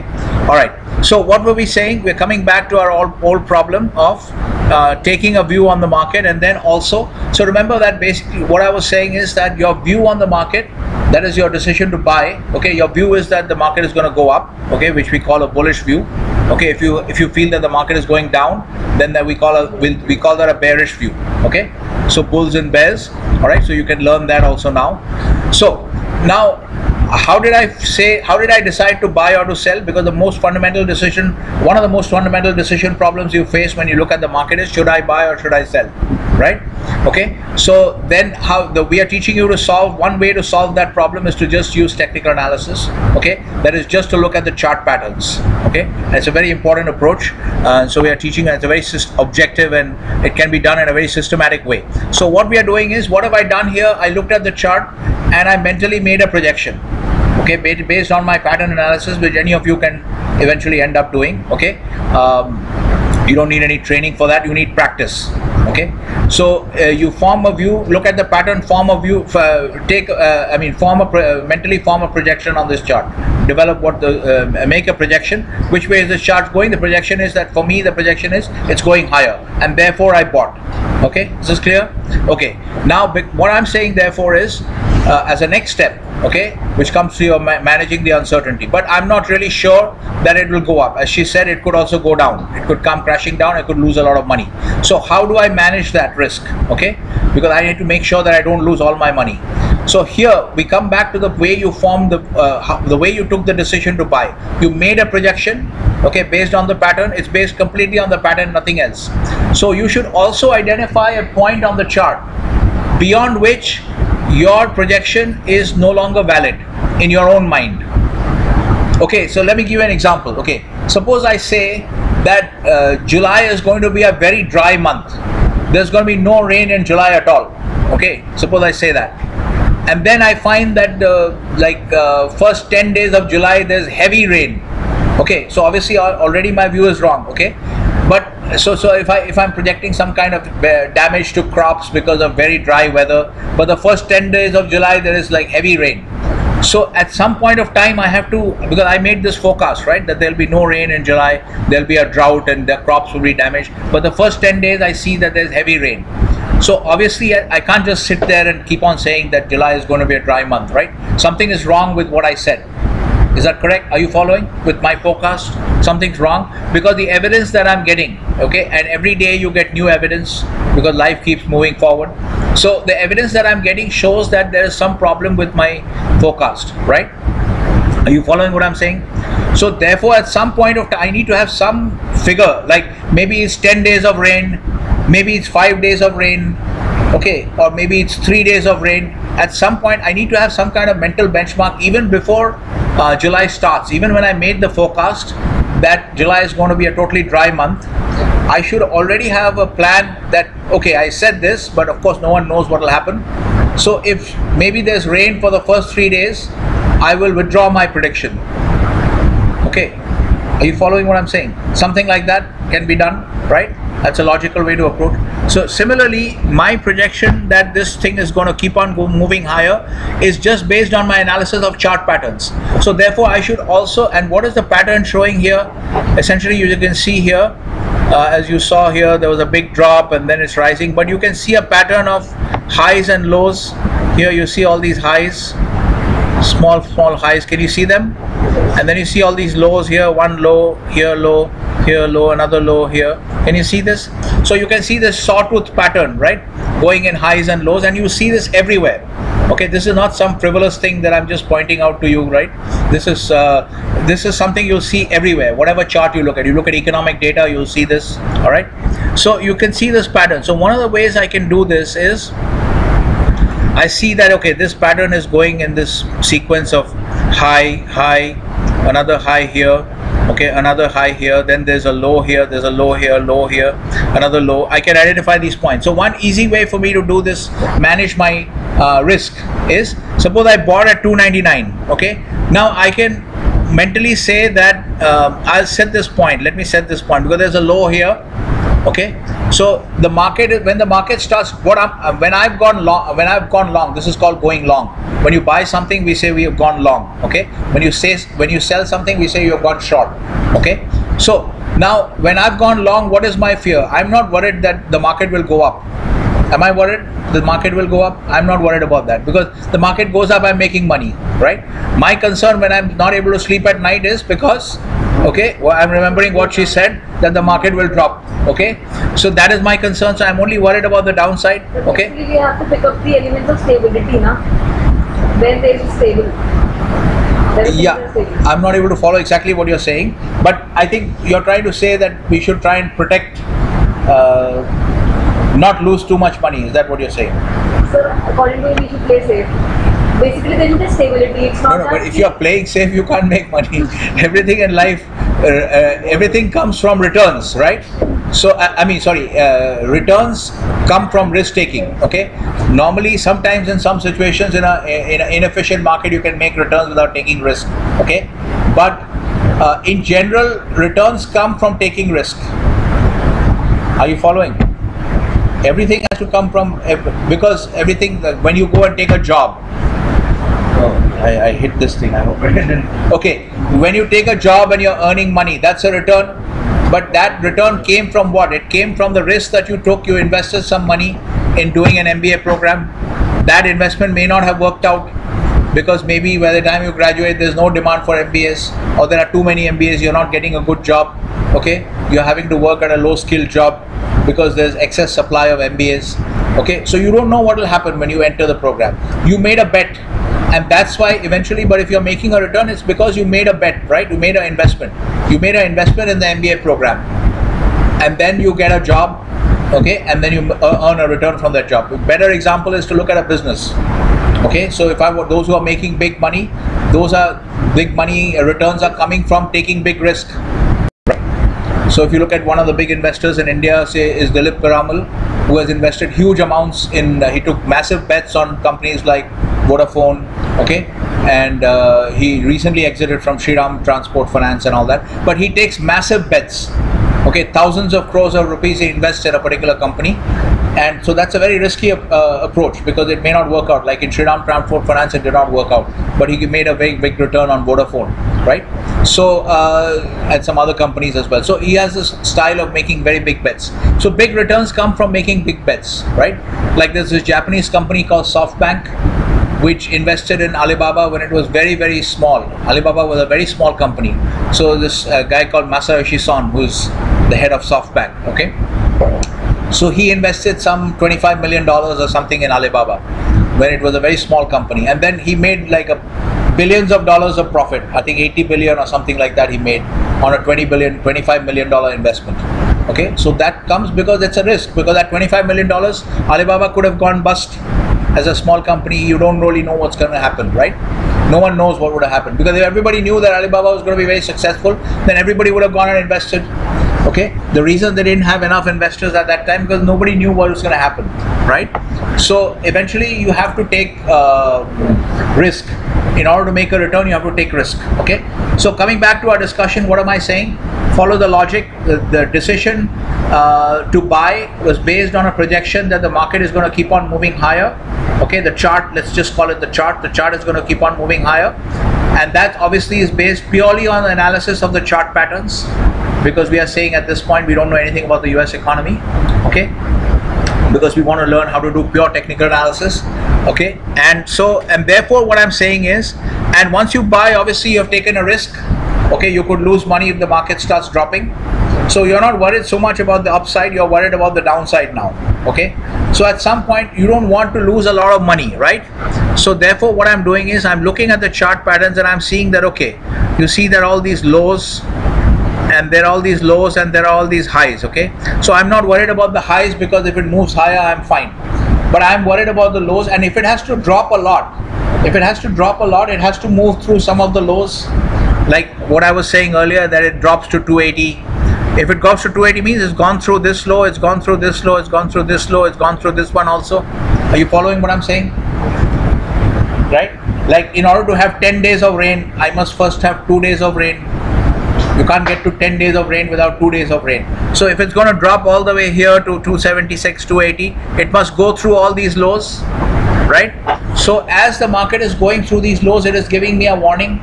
All right. So what were we saying? We're coming back to our old, old problem of uh, taking a view on the market and then also so remember that basically what i was saying is that your view on the market that is your decision to buy. Okay your view is that the market is going to go up okay which we call a bullish view. Okay if you if you feel that the market is going down then that we call a we, we call that a bearish view okay? So bulls and bears all right so you can learn that also now. So now how did I say, how did I decide to buy or to sell? Because the most fundamental decision, one of the most fundamental decision problems you face when you look at the market is should I buy or should I sell? Right? Okay. So then how the we are teaching you to solve one way to solve that problem is to just use technical analysis. Okay. That is just to look at the chart patterns. Okay. It's a very important approach. Uh, so we are teaching it's a very objective and it can be done in a very systematic way. So what we are doing is what have I done here? I looked at the chart and I mentally made a projection. Okay based on my pattern analysis which any of you can eventually end up doing okay? Um, you don't need any training for that you need practice okay? So uh, you form a view look at the pattern form a view uh, take uh, i mean form a uh, mentally form a projection on this chart. Develop what the uh, make a projection which way is this chart going? The projection is that for me the projection is it's going higher and therefore i bought okay? Is this clear? Okay. Now what i'm saying therefore is uh, as a next step, okay, which comes to your ma- managing the uncertainty. But I'm not really sure that it will go up. As she said, it could also go down. It could come crashing down. I could lose a lot of money. So how do I manage that risk? Okay, because I need to make sure that I don't lose all my money. So here we come back to the way you formed the uh, how, the way you took the decision to buy. You made a projection, okay, based on the pattern. It's based completely on the pattern, nothing else. So you should also identify a point on the chart beyond which your projection is no longer valid in your own mind. Okay, so let me give you an example. Okay, suppose I say that uh, July is going to be a very dry month. There's going to be no rain in July at all. Okay, suppose I say that, and then I find that the like uh, first 10 days of July there's heavy rain. Okay, so obviously already my view is wrong. Okay, so so if I if I'm projecting some kind of uh, damage to crops because of very dry weather, but the first 10 days of July there is like heavy rain. So at some point of time, I have to because I made this forecast right that there'll be no rain in July, there'll be a drought and the crops will be damaged. But the first ten days, I see that there's heavy rain. So obviously, I, I can't just sit there and keep on saying that July is going to be a dry month, right? Something is wrong with what I said. Is that correct? Are you following with my forecast? Something's wrong because the evidence that I'm getting, okay, and every day you get new evidence because life keeps moving forward. So the evidence that I'm getting shows that there is some problem with my forecast, right? Are you following what I'm saying? So therefore, at some point of time, I need to have some figure, like maybe it's 10 days of rain, maybe it's five days of rain, okay, or maybe it's three days of rain. At some point, I need to have some kind of mental benchmark even before uh, July starts. Even when I made the forecast that July is going to be a totally dry month, I should already have a plan that okay, I said this, but of course, no one knows what will happen. So if maybe there's rain for the first three days, I will withdraw my prediction. Okay. Are you following what I'm saying? Something like that can be done, right? That's a logical way to approach. So similarly, my projection that this thing is going to keep on moving higher is just based on my analysis of chart patterns. So therefore, I should also. And what is the pattern showing here? Essentially, you can see here, uh, as you saw here, there was a big drop and then it's rising. But you can see a pattern of highs and lows. Here you see all these highs small small highs can you see them and then you see all these lows here one low here low here low another low here. Can you see this? So you can see this sawtooth pattern right? Going in highs and lows and you see this everywhere. Okay this is not some frivolous thing that i'm just pointing out to you right? This is uh, this is something you'll see everywhere. Whatever chart you look at. You look at economic data you'll see this all right? So you can see this pattern. So one of the ways i can do this is I see that okay, this pattern is going in this sequence of high, high, another high here, okay, another high here, then there's a low here, there's a low here, low here, another low. I can identify these points. So one easy way for me to do this, manage my uh, risk is suppose I bought at 299, okay. Now I can mentally say that um, I'll set this point. Let me set this point because there's a low here okay? So the market is when the market starts what i'm uh, when i've gone long when i've gone long this is called going long. When you buy something we say we have gone long okay? When you say when you sell something we say you have gone short okay? So now when i've gone long what is my fear? I'm not worried that the market will go up am i worried the market will go up? I'm not worried about that because the market goes up i'm making money right? My concern when i'm not able to sleep at night is because okay well, i'm remembering what she said that the market will drop okay? So that is my concern so i'm only worried about the downside But okay we have to pick up the elements of stability, na? When there is stable. Yeah i'm not able to follow exactly what you're saying but i think you're trying to say that we should try and protect uh, not lose too much money. Is that what you're saying? So according to me, we should play safe. Basically, there is a stability. It's no not no that but if you're playing safe you can't make money. Everything in life uh, uh, everything comes from returns right? So i, I mean sorry uh, returns come from risk taking okay? Normally sometimes in some situations in a in an inefficient market you can make returns without taking risk okay? But uh, in general returns come from taking risk. Are you following everything has to come from eh, because everything when you go and take a job oh. I, I hit this thing. I hope I didn't. Okay when you take a job and you're earning money that's a return. But that return came from what? It came from the risk that you took. You invested some money in doing an mba program. That investment may not have worked out because maybe by the time you graduate there's no demand for MBAs or there are too many MBAs you're not getting a good job. Okay? You're having to work at a low skill job because there's excess supply of MBAs okay so you don't know what will happen when you enter the program. You made a bet and that's why eventually but if you're making a return it's because you made a bet right? You made an investment. You made an investment in the MBA program and then you get a job okay? And then you uh, earn a return from that job. A better example is to look at a business okay? So if i were those who are making big money those are big money uh, returns are coming from taking big risk so if you look at one of the big investors in india say is dilip karamal who has invested huge amounts in uh, he took massive bets on companies like vodafone okay and uh, he recently exited from Shriram Transport Finance and all that. But he takes massive bets okay thousands of crores of rupees he invests in a particular company. And so that's a very risky uh, approach because it may not work out. Like in Shriram Transport Finance it did not work out. But he made a very big return on Vodafone right? So uh, and some other companies as well. So he has this style of making very big bets. So big returns come from making big bets right? Like there's this Japanese company called SoftBank which invested in Alibaba when it was very very small. Alibaba was a very small company. So this uh, guy called Masayoshi Son, who's the head of SoftBank, okay. So he invested some 25 million dollars or something in Alibaba when it was a very small company, and then he made like a billions of dollars of profit. I think 80 billion or something like that he made on a 20 billion, 25 million dollar investment. Okay, so that comes because it's a risk because at 25 million dollars, Alibaba could have gone bust as a small company, you don't really know what's going to happen, right? No one knows what would have happened because if everybody knew that Alibaba was going to be very successful, then everybody would have gone and invested. Okay, the reason they didn't have enough investors at that time because nobody knew what was going to happen, right? So eventually, you have to take uh, risk in order to make a return. You have to take risk. Okay, so coming back to our discussion, what am I saying? Follow the logic. The, the decision uh, to buy was based on a projection that the market is going to keep on moving higher okay the chart let's just call it the chart the chart is going to keep on moving higher and that obviously is based purely on analysis of the chart patterns because we are saying at this point we don't know anything about the US economy okay? Because we want to learn how to do pure technical analysis okay? And so and therefore what I'm saying is and once you buy obviously you have taken a risk okay? You could lose money if the market starts dropping. So you're not worried so much about the upside you're worried about the downside now okay? So at some point you don't want to lose a lot of money right? So therefore what i'm doing is i'm looking at the chart patterns and i'm seeing that okay you see that all these lows and there are all these lows and there are all these highs okay so i'm not worried about the highs because if it moves higher i'm fine but i'm worried about the lows and if it has to drop a lot if it has to drop a lot it has to move through some of the lows like what i was saying earlier that it drops to 280 if it goes to 280 means it's gone through this low, it's gone through this low, it's gone through this low, it's gone through this one also. Are you following what I'm saying? Right? Like in order to have 10 days of rain, I must first have 2 days of rain. You can't get to 10 days of rain without 2 days of rain. So if it's going to drop all the way here to 276, 280, it must go through all these lows, right? So as the market is going through these lows, it is giving me a warning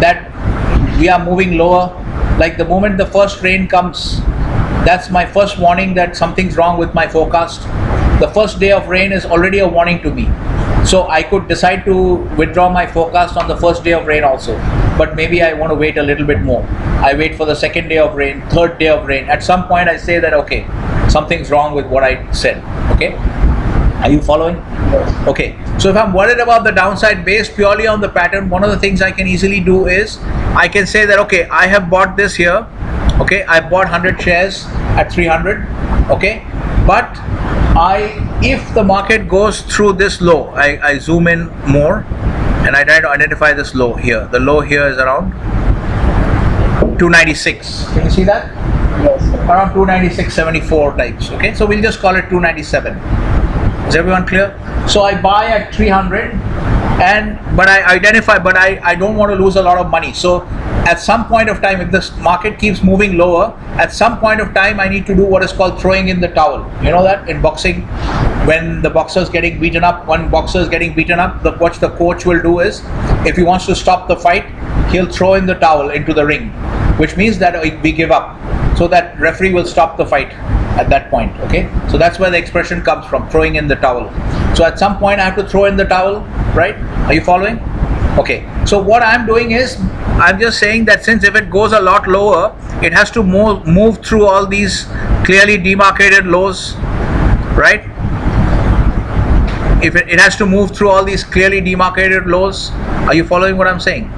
that we are moving lower like the moment the first rain comes that's my first warning that something's wrong with my forecast the first day of rain is already a warning to me so i could decide to withdraw my forecast on the first day of rain also but maybe i want to wait a little bit more i wait for the second day of rain third day of rain at some point i say that okay something's wrong with what i said okay are you following? Okay. So if I'm worried about the downside based purely on the pattern, one of the things I can easily do is I can say that okay, I have bought this here. Okay, I bought 100 shares at 300. Okay, but I if the market goes through this low, I, I zoom in more and I try to identify this low here. The low here is around 296. Can you see that? Yes. Around 296.74 types. Okay, so we'll just call it 297 is everyone clear? So I buy at 300 and but I identify but I, I don't want to lose a lot of money. So at some point of time if this market keeps moving lower, at some point of time I need to do what is called throwing in the towel. You know that in boxing when the boxer is getting beaten up, one boxer is getting beaten up, the what the coach will do is if he wants to stop the fight, he'll throw in the towel into the ring, which means that we give up. So that referee will stop the fight at that point okay so that's where the expression comes from throwing in the towel So at some point I have to throw in the towel, right? Are you following? Okay. So what I'm doing is I'm just saying that since if it goes a lot lower, it has to move move through all these clearly demarcated lows, right? If it, it has to move through all these clearly demarcated lows, are you following what I'm saying?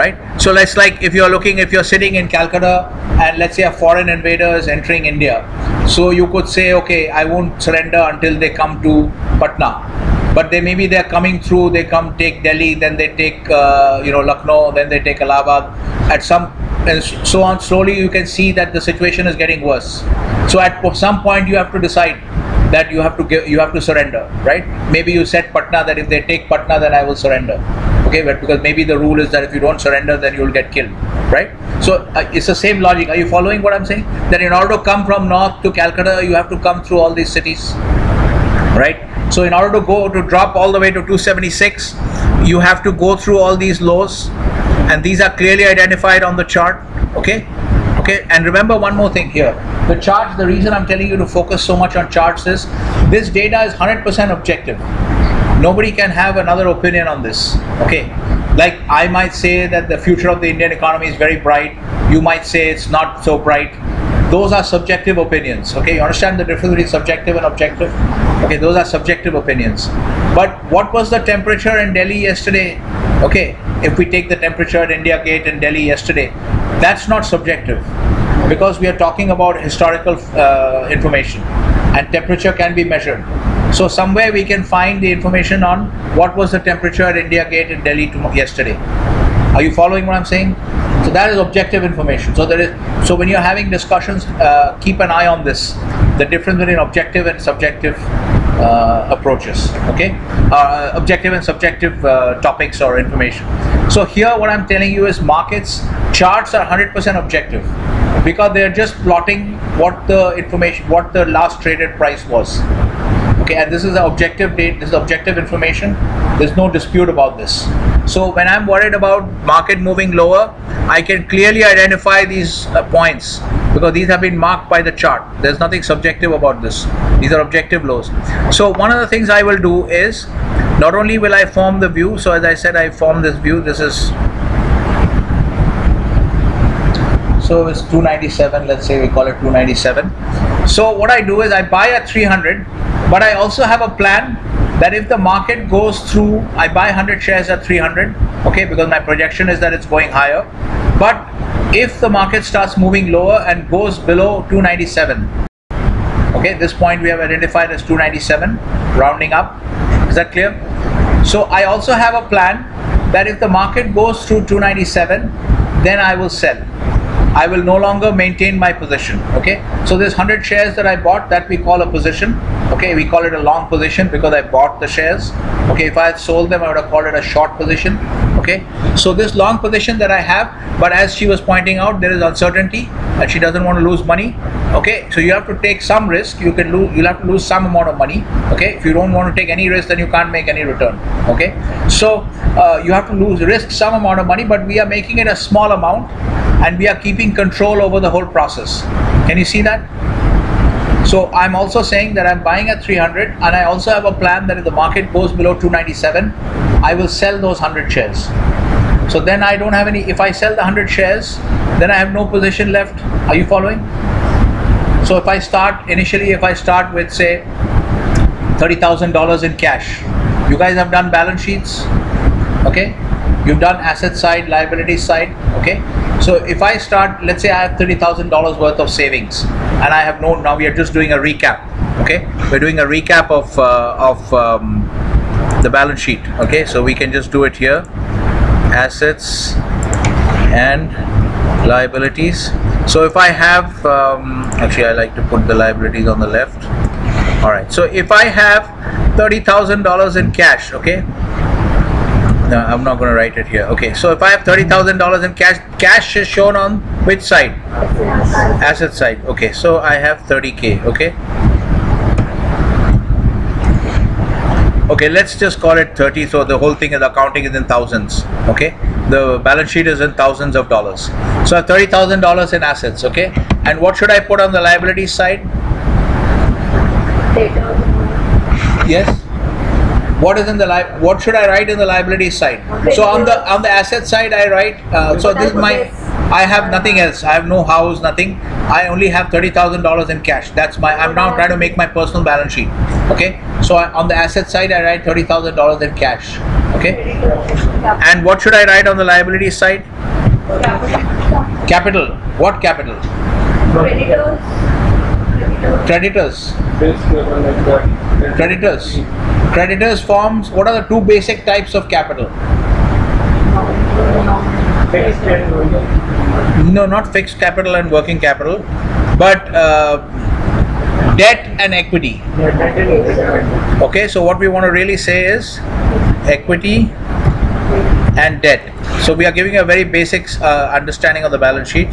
Right? So let's like if you're looking, if you're sitting in Calcutta and let's say a foreign invader is entering India, so you could say, okay, I won't surrender until they come to Patna. But they maybe they're coming through, they come take Delhi, then they take uh, you know Lucknow, then they take Allahabad. At some and so on, slowly you can see that the situation is getting worse. So at some point you have to decide that you have to give, you have to surrender, right? Maybe you said Patna that if they take Patna, then I will surrender. Okay, but because maybe the rule is that if you don't surrender, then you will get killed, right? So uh, it's the same logic. Are you following what I'm saying? That in order to come from north to Calcutta, you have to come through all these cities, right? So in order to go to drop all the way to 276, you have to go through all these lows, and these are clearly identified on the chart. Okay, okay. And remember one more thing here: the charts. The reason I'm telling you to focus so much on charts is this data is 100% objective. Nobody can have another opinion on this. Okay, like I might say that the future of the Indian economy is very bright. You might say it's not so bright those are subjective opinions okay? You understand the difference between subjective and objective? Okay those are subjective opinions. But what was the temperature in delhi yesterday? Okay if we take the temperature at india gate in delhi yesterday that's not subjective because we are talking about historical uh, information and temperature can be measured. So somewhere we can find the information on what was the temperature at india gate in delhi yesterday. Are you following what i'm saying so that is objective information. So there is so when you're having discussions, uh, keep an eye on this, the difference between objective and subjective uh, approaches. Okay, uh, objective and subjective uh, topics or information. So here, what I'm telling you is markets charts are 100% objective because they're just plotting what the information, what the last traded price was okay and this is objective date this is objective information there's no dispute about this so when i'm worried about market moving lower i can clearly identify these uh, points because these have been marked by the chart. There's nothing subjective about this. These are objective lows. So one of the things i will do is not only will i form the view so as i said i form this view. This is so it's 297 let's say we call it 297 so what i do is i buy at 300 but I also have a plan that if the market goes through, I buy 100 shares at 300, okay, because my projection is that it's going higher. But if the market starts moving lower and goes below 297, okay, this point we have identified as 297, rounding up. Is that clear? So I also have a plan that if the market goes through 297, then I will sell. I will no longer maintain my position. Okay, so this 100 shares that I bought that we call a position. Okay, we call it a long position because I bought the shares. Okay, if I had sold them, I would have called it a short position. Okay, so this long position that I have, but as she was pointing out, there is uncertainty and she doesn't want to lose money. Okay, so you have to take some risk. You can lose. You'll have to lose some amount of money. Okay, if you don't want to take any risk, then you can't make any return. Okay, so uh, you have to lose risk some amount of money, but we are making it a small amount and we are keeping control over the whole process. Can you see that? So I'm also saying that I'm buying at 300 and I also have a plan that if the market goes below 297, I will sell those 100 shares. So then I don't have any, if I sell the 100 shares, then I have no position left. Are you following? So if I start, initially if I start with say $30,000 in cash, you guys have done balance sheets, okay? You've done asset side, liability side, okay? So if I start, let's say I have $30,000 worth of savings and I have no, now we are just doing a recap, okay? We're doing a recap of, uh, of um, the balance sheet, okay? So we can just do it here, assets and liabilities. So if I have, um, actually I like to put the liabilities on the left. All right, so if I have $30,000 in cash, okay? No, I'm not going to write it here. Okay, so if I have $30,000 in cash, cash is shown on which side? Asset side. Okay, so I have 30K, okay? Okay, let's just call it 30. So the whole thing is accounting is in thousands, okay? The balance sheet is in thousands of dollars. So I have $30,000 in assets, okay? And what should I put on the liability side? Yes? What is in the li- what should I write in the liability side? So on the on the asset side, I write. Uh, so this is my. I have nothing else. I have no house, nothing. I only have thirty thousand dollars in cash. That's my. I'm now trying to make my personal balance sheet. Okay. So I, on the asset side, I write thirty thousand dollars in cash. Okay. And what should I write on the liability side? Capital. What capital? Creditors. Creditors. Basically, like that. Creditors. Creditors forms. What are the two basic types of capital? No, not fixed capital and working capital, but uh, debt and equity. Okay, so what we want to really say is equity and debt. So we are giving a very basic uh, understanding of the balance sheet.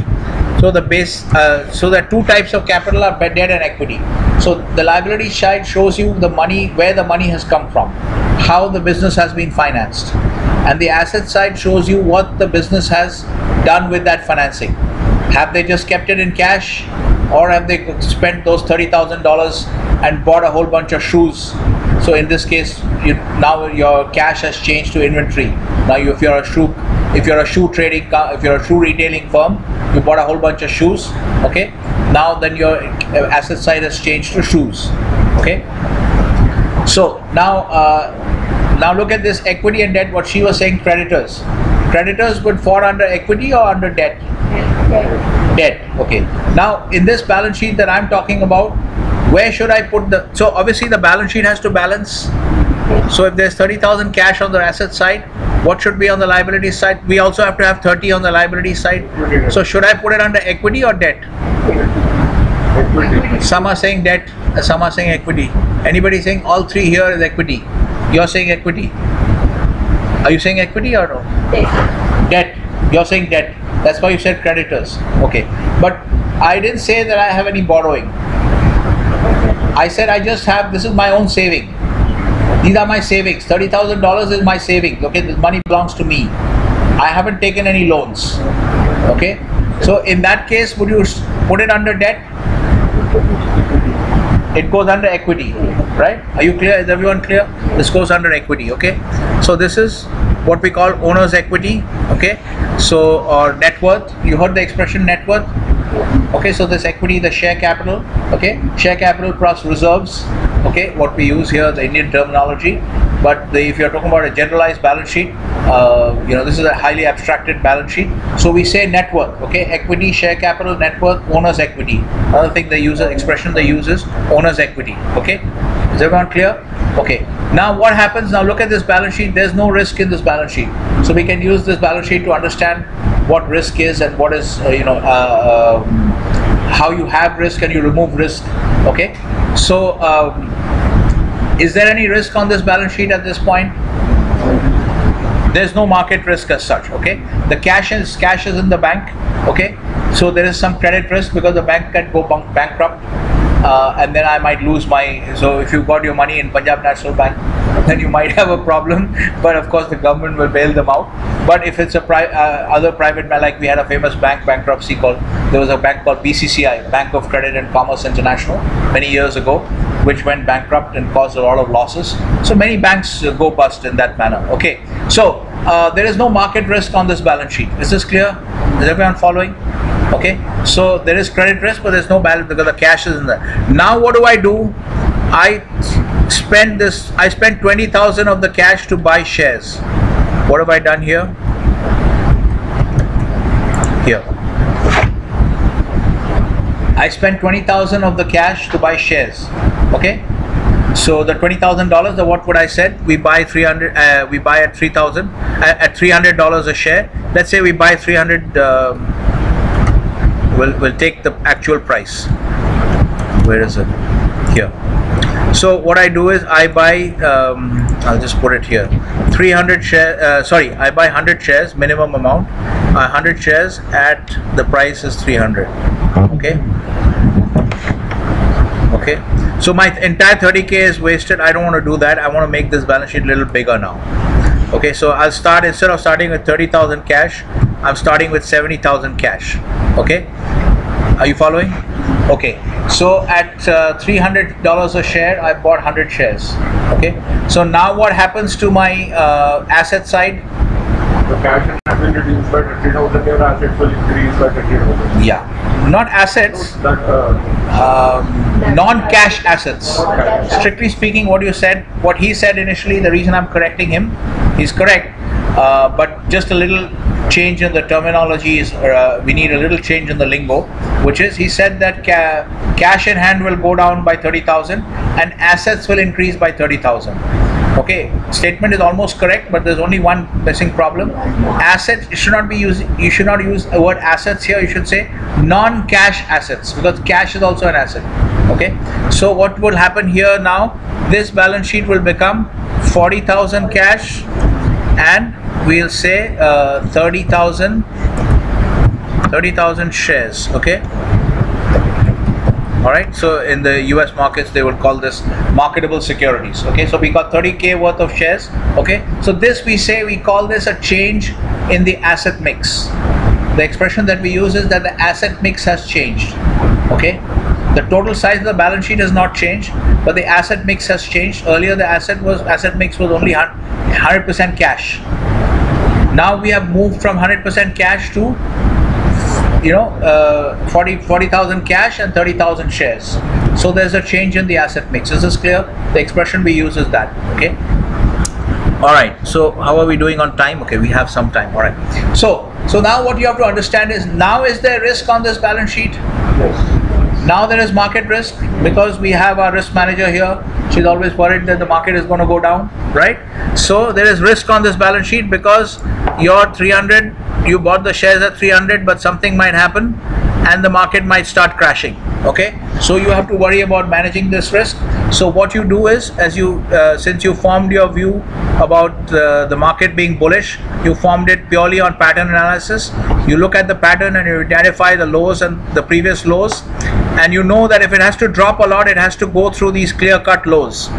So the base, uh, so the two types of capital are debt and equity. So the liability side shows you the money, where the money has come from, how the business has been financed, and the asset side shows you what the business has done with that financing. Have they just kept it in cash, or have they spent those thirty thousand dollars and bought a whole bunch of shoes? So in this case, you, now your cash has changed to inventory. Now, you, if you're a shoe, if you're a shoe trading, if you're a shoe retailing firm, you bought a whole bunch of shoes. Okay. Now then your asset side has changed to shoes. Okay. So now, uh, now look at this equity and debt. What she was saying, creditors. Creditors would fall under equity or under debt? debt okay now in this balance sheet that i'm talking about where should i put the so obviously the balance sheet has to balance. So if there's 30000 cash on the asset side what should be on the liability side? We also have to have 30 on the liability side. So should i put it under equity or debt? Some are saying debt uh, some are saying equity. Anybody saying all three here is equity? You're saying equity. Are you saying equity or no? Debt. You're saying debt. That's why you said creditors. Okay. But i didn't say that i have any borrowing i said i just have this is my own saving. These are my savings. $30000 is my savings okay? This money belongs to me. I haven't taken any loans okay? So in that case would you put it under debt? It goes under equity right? Are you clear? Is everyone clear? This goes under equity okay? So this is what we call owner's equity okay? So or net worth. You heard the expression net worth okay so this equity the share capital okay? Share capital plus reserves okay? What we use here the indian terminology. But the, if you're talking about a generalized balance sheet uh, you know this is a highly abstracted balance sheet. So we say net worth okay? Equity share capital net worth owner's equity. Another thing they use expression they use is owner's equity okay? Is everyone clear? Okay. Now what happens? Now look at this balance sheet. There's no risk in this balance sheet. So we can use this balance sheet to understand what risk is and what is uh, you know uh, um, how you have risk and you remove risk okay? So um, is there any risk on this balance sheet at this point? There's no market risk as such okay? The cash is cash is in the bank okay? So there is some credit risk because the bank can go bank- bankrupt uh, and then I might lose my so if you got your money in Punjab National Bank then you might have a problem. But of course the government will bail them out. But if it's a pri- uh, other private bank like we had a famous bank bankruptcy called there was a bank called BCCI Bank of Credit and Commerce International many years ago which went bankrupt and caused a lot of losses. So many banks uh, go bust in that manner. Okay. So uh, there is no market risk on this balance sheet. Is this clear? Is everyone following? Okay. So there is credit risk but there's no balance because the cash is in there. Now what do i do? I spend this i spend 20000 of the cash to buy shares what have i done here here i spent 20000 of the cash to buy shares okay so the twenty thousand dollars, the what would I said? We buy three hundred. Uh, we buy at three thousand uh, at three hundred dollars a share. Let's say we buy three hundred. Um, we'll we'll take the actual price. Where is it? Here. So what I do is I buy. Um, I'll just put it here. Three hundred share. Uh, sorry, I buy hundred shares, minimum amount. Uh, hundred shares at the price is three hundred. Okay okay so my entire 30k is wasted i don't want to do that i want to make this balance sheet a little bigger now okay so i'll start instead of starting with 30000 cash i'm starting with 70000 cash okay are you following okay So at uh, $300 a share, I bought 100 shares. Okay. So now what happens to my uh, asset side? The cash in hand will by 30,000, your assets will increase by 30,000. Yeah. Not assets, That, uh, um, non-cash assets. Non-cash. Strictly speaking, what you said, what he said initially, the reason I'm correcting him, he's correct. Uh, but just a little change in the terminology is, uh, we need a little change in the lingo, which is he said that ca- cash in hand will go down by 30,000 and assets will increase by 30,000. Okay, statement is almost correct, but there's only one missing problem. Assets, should not be using, you should not use the word assets here, you should say non-cash assets because cash is also an asset. Okay, so what will happen here now? This balance sheet will become 40,000 cash and we'll say uh, 30,000 30,000 shares. Okay, all right so in the us markets they would call this marketable securities okay? So we got 30k worth of shares okay? So this we say we call this a change in the asset mix. The expression that we use is that the asset mix has changed okay? The total size of the balance sheet has not changed but the asset mix has changed. Earlier the asset was asset mix was only 100% cash. Now we have moved from 100% cash to you know, uh, 40 40,000 cash and 30,000 shares. So there's a change in the asset mix. Is this clear? The expression we use is that. Okay. All right. So how are we doing on time? Okay, we have some time. All right. So so now what you have to understand is now is there risk on this balance sheet? Now there is market risk because we have our risk manager here. She's always worried that the market is going to go down, right? So there is risk on this balance sheet because your 300, you bought the shares at 300, but something might happen and the market might start crashing. Okay, so you have to worry about managing this risk. So what you do is, as you uh, since you formed your view about uh, the market being bullish, you formed it purely on pattern analysis. You look at the pattern and you identify the lows and the previous lows, and you know that if it has to drop a lot, it has to go through these clear-cut lows,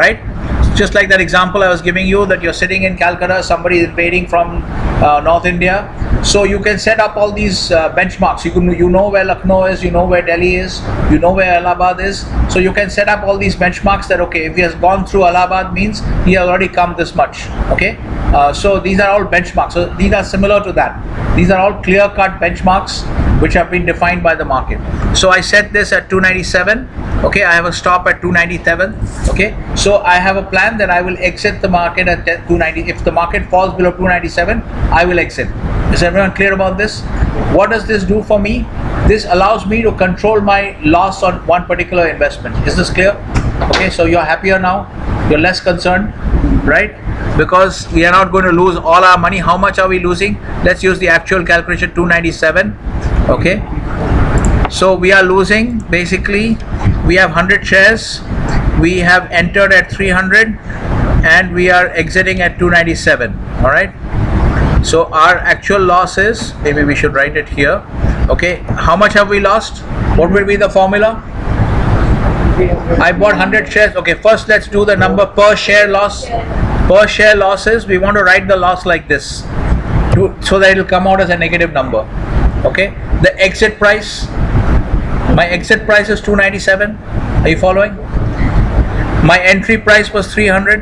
right? Just like that example I was giving you that you're sitting in Calcutta, somebody is invading from uh, North India. So you can set up all these uh, benchmarks. You can you know where Lucknow is, you know where Delhi is, you know where Allahabad is. So you can set up all these benchmarks that okay, if he has gone through Allahabad means he has already come this much. Okay. Uh, so these are all benchmarks. So these are similar to that. These are all clear-cut benchmarks which have been defined by the market. So I set this at 297. Okay, I have a stop at 297. Okay, so I have a plan that I will exit the market at 290. If the market falls below 297, I will exit. Is everyone clear about this? What does this do for me? This allows me to control my loss on one particular investment. Is this clear? Okay, so you're happier now. You're less concerned, right? Because we are not going to lose all our money. How much are we losing? Let's use the actual calculation 297. Okay, so we are losing basically we have 100 shares we have entered at 300 and we are exiting at 297 all right so our actual loss is maybe we should write it here okay? How much have we lost? What will be the formula? I bought 100 shares okay first let's do the number per share loss. Per share losses we want to write the loss like this. To, so that it will come out as a negative number okay? The exit price. My exit price is 297 are you following? My entry price was 300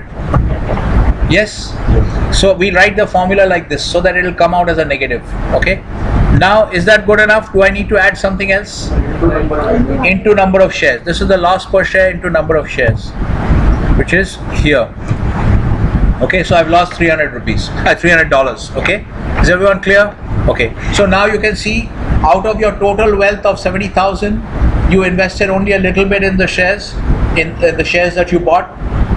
yes? So we write the formula like this so that it will come out as a negative. Okay? Now is that good enough? Do i need to add something else? Into number of shares. This is the loss per share into number of shares which is here. Okay? So i've lost 300 rupees. uh, 300 dollars. Okay? Is everyone clear okay. So now you can see out of your total wealth of 70000 you invested only a little bit in the shares in uh, the shares that you bought.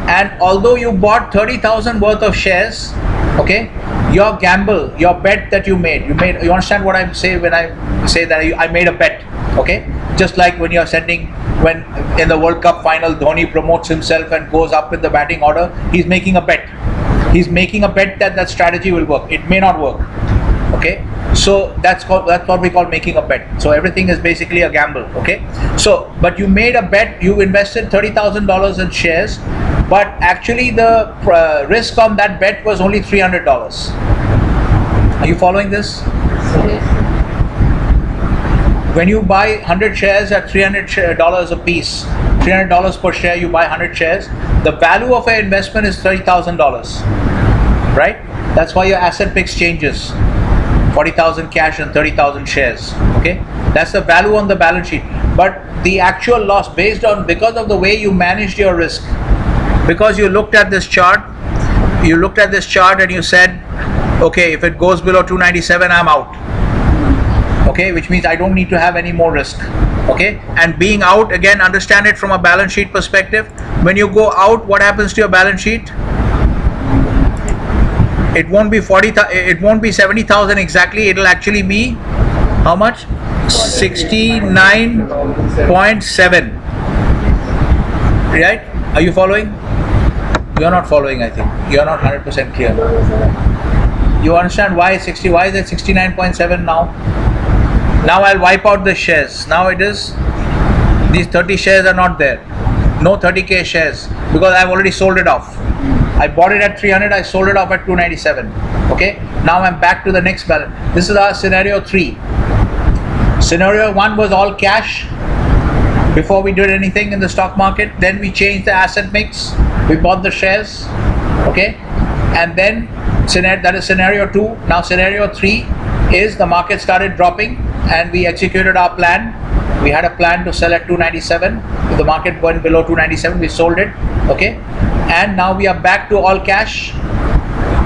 And although you bought 30000 worth of shares okay your gamble your bet that you made you made you understand what i say when i say that I, I made a bet okay? Just like when you're sending when in the world cup final dhoni promotes himself and goes up in the batting order he's making a bet. He's making a bet that that strategy will work. It may not work okay so that's called that's what we call making a bet so everything is basically a gamble okay so but you made a bet you invested $30000 in shares but actually the uh, risk on that bet was only $300 are you following this when you buy 100 shares at $300 a piece, 300 dollars per share, you buy 100 shares. The value of an investment is 30,000 dollars, right? That's why your asset mix changes. 40,000 cash and 30,000 shares. Okay, that's the value on the balance sheet. But the actual loss based on because of the way you managed your risk, because you looked at this chart, you looked at this chart and you said, okay, if it goes below 297, I'm out. Okay, which means I don't need to have any more risk. Okay, and being out again, understand it from a balance sheet perspective. When you go out, what happens to your balance sheet? It won't be 40 it won't be 70000 exactly it'll actually be how much? 69.7 right? Are you following? You're not following i think. You're not 100% clear. You understand why 60 why is it 69.7 now? Now i'll wipe out the shares. Now it is these 30 shares are not there. No 30k shares because i've already sold it off I bought it at 300, I sold it off at 297. Okay, now I'm back to the next balance. This is our scenario 3. Scenario 1 was all cash before we did anything in the stock market. Then we changed the asset mix, we bought the shares. Okay, and then that is scenario 2. Now, scenario 3 is the market started dropping and we executed our plan. We had a plan to sell at 297. If the market went below 297, we sold it. Okay, and now we are back to all cash.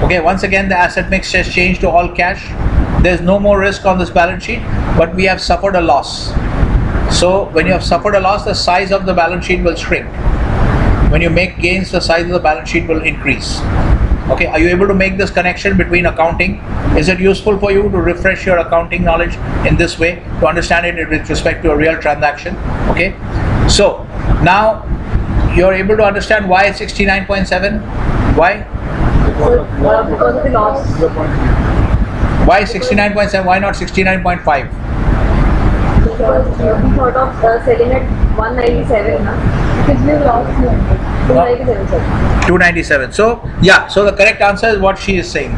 Okay, once again, the asset mix has changed to all cash. There's no more risk on this balance sheet, but we have suffered a loss. So, when you have suffered a loss, the size of the balance sheet will shrink. When you make gains, the size of the balance sheet will increase. Okay, are you able to make this connection between accounting? Is it useful for you to refresh your accounting knowledge in this way to understand it with respect to a real transaction? Okay, so now you're able to understand why it's 69.7? Why? Because of the loss. Why 69.7? Why not 69.5? Because we thought of uh, selling at 197 na? Because we lost 297 297. So, yeah, so the correct answer is what she is saying.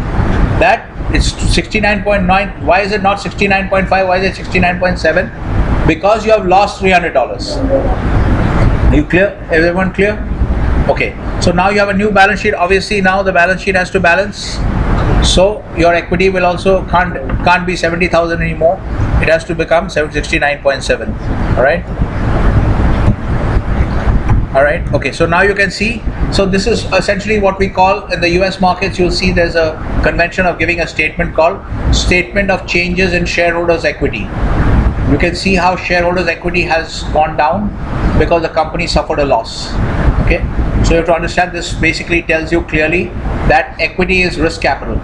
That it's 69.9. Why is it not 69.5? Why is it 69.7? Because you have lost $300. You clear? Everyone clear? Okay. So now you have a new balance sheet. Obviously, now the balance sheet has to balance. So your equity will also can't can't be 70,000 anymore. It has to become 769.7. All right. All right. Okay. So now you can see. So this is essentially what we call in the U.S. markets. You'll see there's a convention of giving a statement called statement of changes in shareholders' equity. You can see how shareholders' equity has gone down because the company suffered a loss. Okay. So you have to understand this. Basically, tells you clearly that equity is risk capital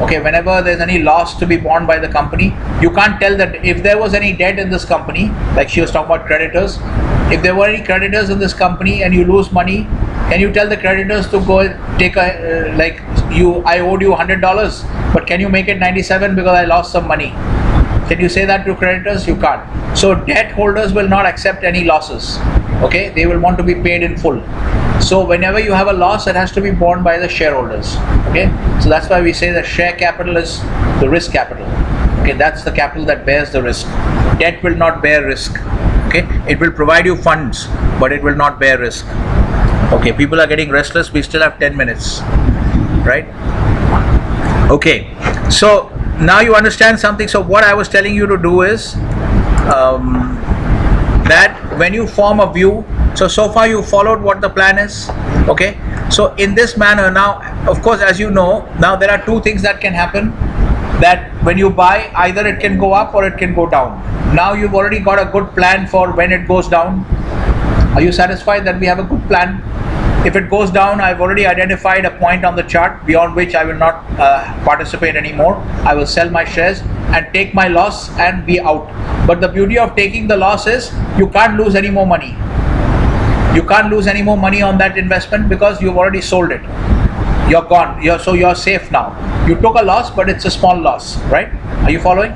okay whenever there's any loss to be borne by the company you can't tell that if there was any debt in this company like she was talking about creditors if there were any creditors in this company and you lose money can you tell the creditors to go take a uh, like you i owed you $100 but can you make it 97 because i lost some money can you say that to creditors you can't. So debt holders will not accept any losses. Okay? They will want to be paid in full. So whenever you have a loss it has to be borne by the shareholders. Okay? So that's why we say the share capital is the risk capital. Okay? That's the capital that bears the risk. Debt will not bear risk. Okay? It will provide you funds but it will not bear risk. Okay? People are getting restless. We still have 10 minutes. Right? Okay. So now you understand something. So what i was telling you to do is um, that when you form a view so so far you followed what the plan is okay? So in this manner now of course as you know now there are two things that can happen that when you buy either it can go up or it can go down. Now you've already got a good plan for when it goes down. Are you satisfied that we have a good plan if it goes down i've already identified a point on the chart beyond which i will not uh, participate anymore. I will sell my shares and take my loss and be out. But the beauty of taking the loss is you can't lose any more money. You can't lose any more money on that investment because you've already sold it. You're gone. You're so you're safe now. You took a loss but it's a small loss right? Are you following?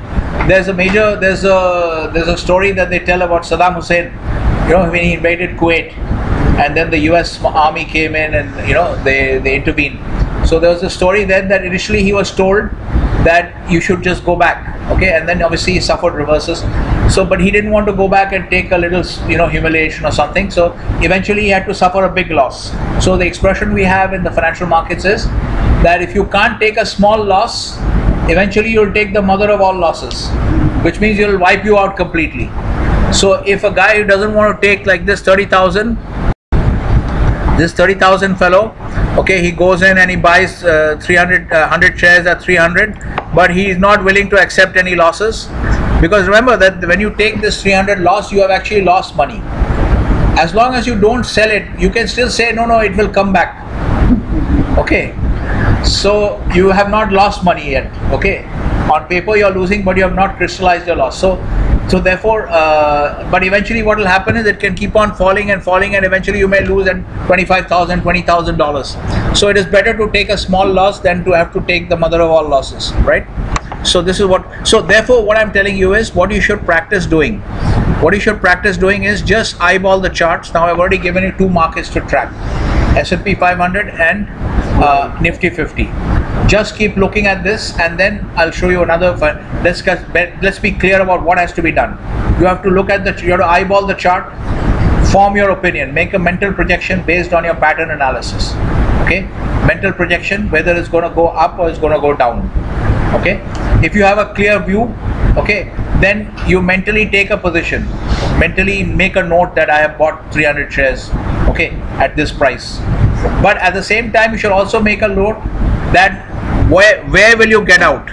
There's a major there's a there's a story that they tell about saddam hussein. You know when he invaded kuwait and then the us army came in and you know they they intervened. So there was a story then that initially he was told that you should just go back okay? And then obviously he suffered reverses. So but he didn't want to go back and take a little you know humiliation or something. So eventually he had to suffer a big loss. So the expression we have in the financial markets is that if you can't take a small loss eventually you'll take the mother of all losses which means you'll wipe you out completely. So if a guy who doesn't want to take like this 30000 this 30000 fellow okay he goes in and he buys uh, 300 uh, 100 shares at 300 but he is not willing to accept any losses. Because remember that when you take this 300 loss you have actually lost money. As long as you don't sell it you can still say no no it will come back. Okay. So you have not lost money yet okay? On paper you're losing but you have not crystallized your loss. So so therefore uh, but eventually what will happen is it can keep on falling and falling and eventually you may lose at 25000 20000 dollars. So it is better to take a small loss than to have to take the mother of all losses right? So this is what so therefore what i'm telling you is what you should practice doing. What you should practice doing is just eyeball the charts. Now i've already given you two markets to track. S&p 500 and uh, nifty 50 just keep looking at this and then i'll show you another let's let's be clear about what has to be done. You have to look at the you have to eyeball the chart form your opinion make a mental projection based on your pattern analysis okay? Mental projection whether it's going to go up or it's going to go down okay? If you have a clear view okay then you mentally take a position mentally make a note that i have bought 300 shares okay at this price. But at the same time you should also make a note that where where will you get out?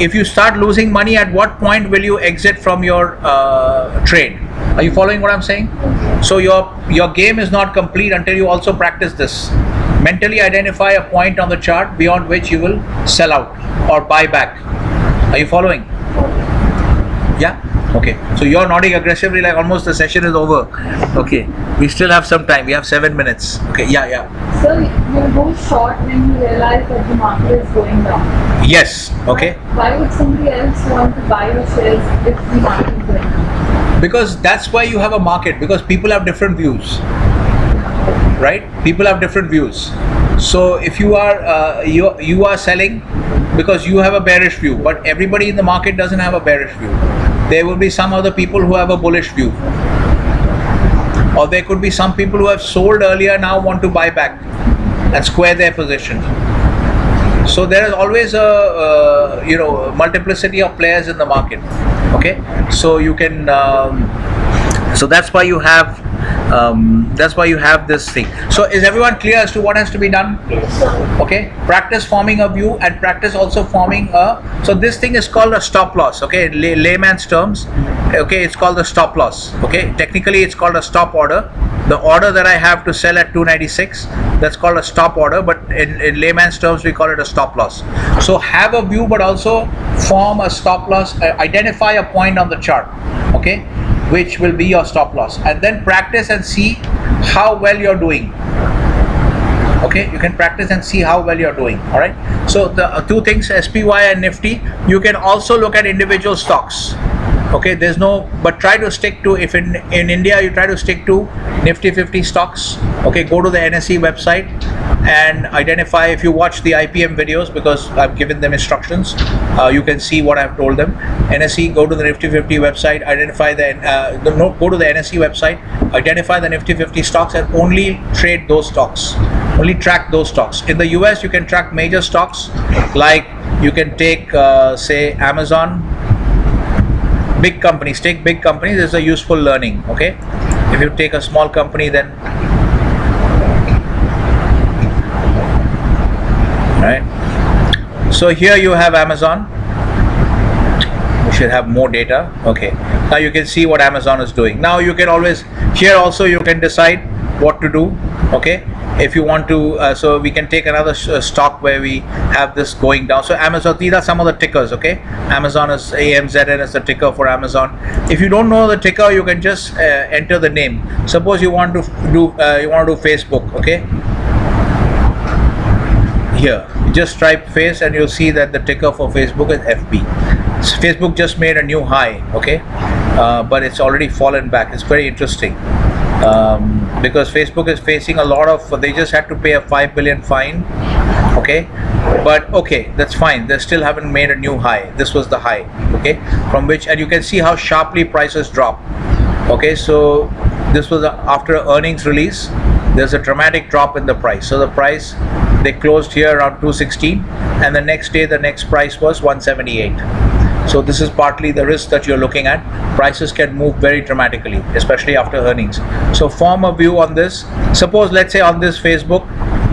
If you start losing money at what point will you exit from your uh, trade? Are you following what i'm saying? So your your game is not complete until you also practice this. Mentally identify a point on the chart beyond which you will sell out or buy back. Are you following? Yeah? Okay. So you're nodding aggressively like almost the session is over. Okay. We still have some time. We have seven minutes. Okay. Yeah yeah So you go short when you realize that the market is going down. yes okay. Why would somebody else want to buy your shares if the market is going down? because that's why you have a market because people have different views. Right? People have different views. So if you are uh, you you are selling because you have a bearish view but everybody in the market doesn't have a bearish view. There will be some other people who have a bullish view or there could be some people who have sold earlier now want to buy back and square their position. So there is always a uh, you know multiplicity of players in the market. Okay? So you can um, so that's why you have um, that's why you have this thing. So is everyone clear as to what has to be done? Yes, okay. Practice forming a view and practice also forming a so this thing is called a stop loss okay? Lay, layman's terms. Okay it's called the stop loss okay? Technically it's called a stop order. The order that i have to sell at 296 that's called a stop order but in, in layman's terms we call it a stop loss. So have a view but also form a stop loss. Uh, identify a point on the chart okay which will be your stop loss. And then practice and see how well you're doing. Okay you can practice and see how well you're doing all right? So the uh, two things spy and nifty. You can also look at individual stocks okay? There's no but try to stick to if in in india you try to stick to nifty 50 stocks okay? Go to the nse website and identify if you watch the ipm videos because i've given them instructions. Uh, you can see what i've told them. Nse go to the nifty 50 website identify the, uh, the no, go to the nse website identify the nifty 50 stocks and only trade those stocks. Only track those stocks. In the us you can track major stocks like you can take uh, say amazon. Big companies take big companies is a useful learning okay? If you take a small company then right so here you have amazon. We should have more data. Okay. Now you can see what amazon is doing. Now you can always here also you can decide what to do. Okay. If you want to uh, so we can take another uh, stock where we have this going down. So amazon these are some of the tickers okay? Amazon is amzn is the ticker for amazon. If you don't know the ticker you can just uh, enter the name. Suppose you want to do uh, you want to do facebook okay here. Just type face and you'll see that the ticker for facebook is fb So facebook just made a new high okay? Uh, but it's already fallen back. It's very interesting. Um, because facebook is facing a lot of they just had to pay a 5 billion fine okay? But okay that's fine. They still haven't made a new high. This was the high okay? From which and you can see how sharply prices drop okay? So this was after earnings release there's a dramatic drop in the price. So the price they closed here around 216 and the next day the next price was 178 so this is partly the risk that you're looking at. Prices can move very dramatically especially after earnings. So form a view on this. Suppose let's say on this facebook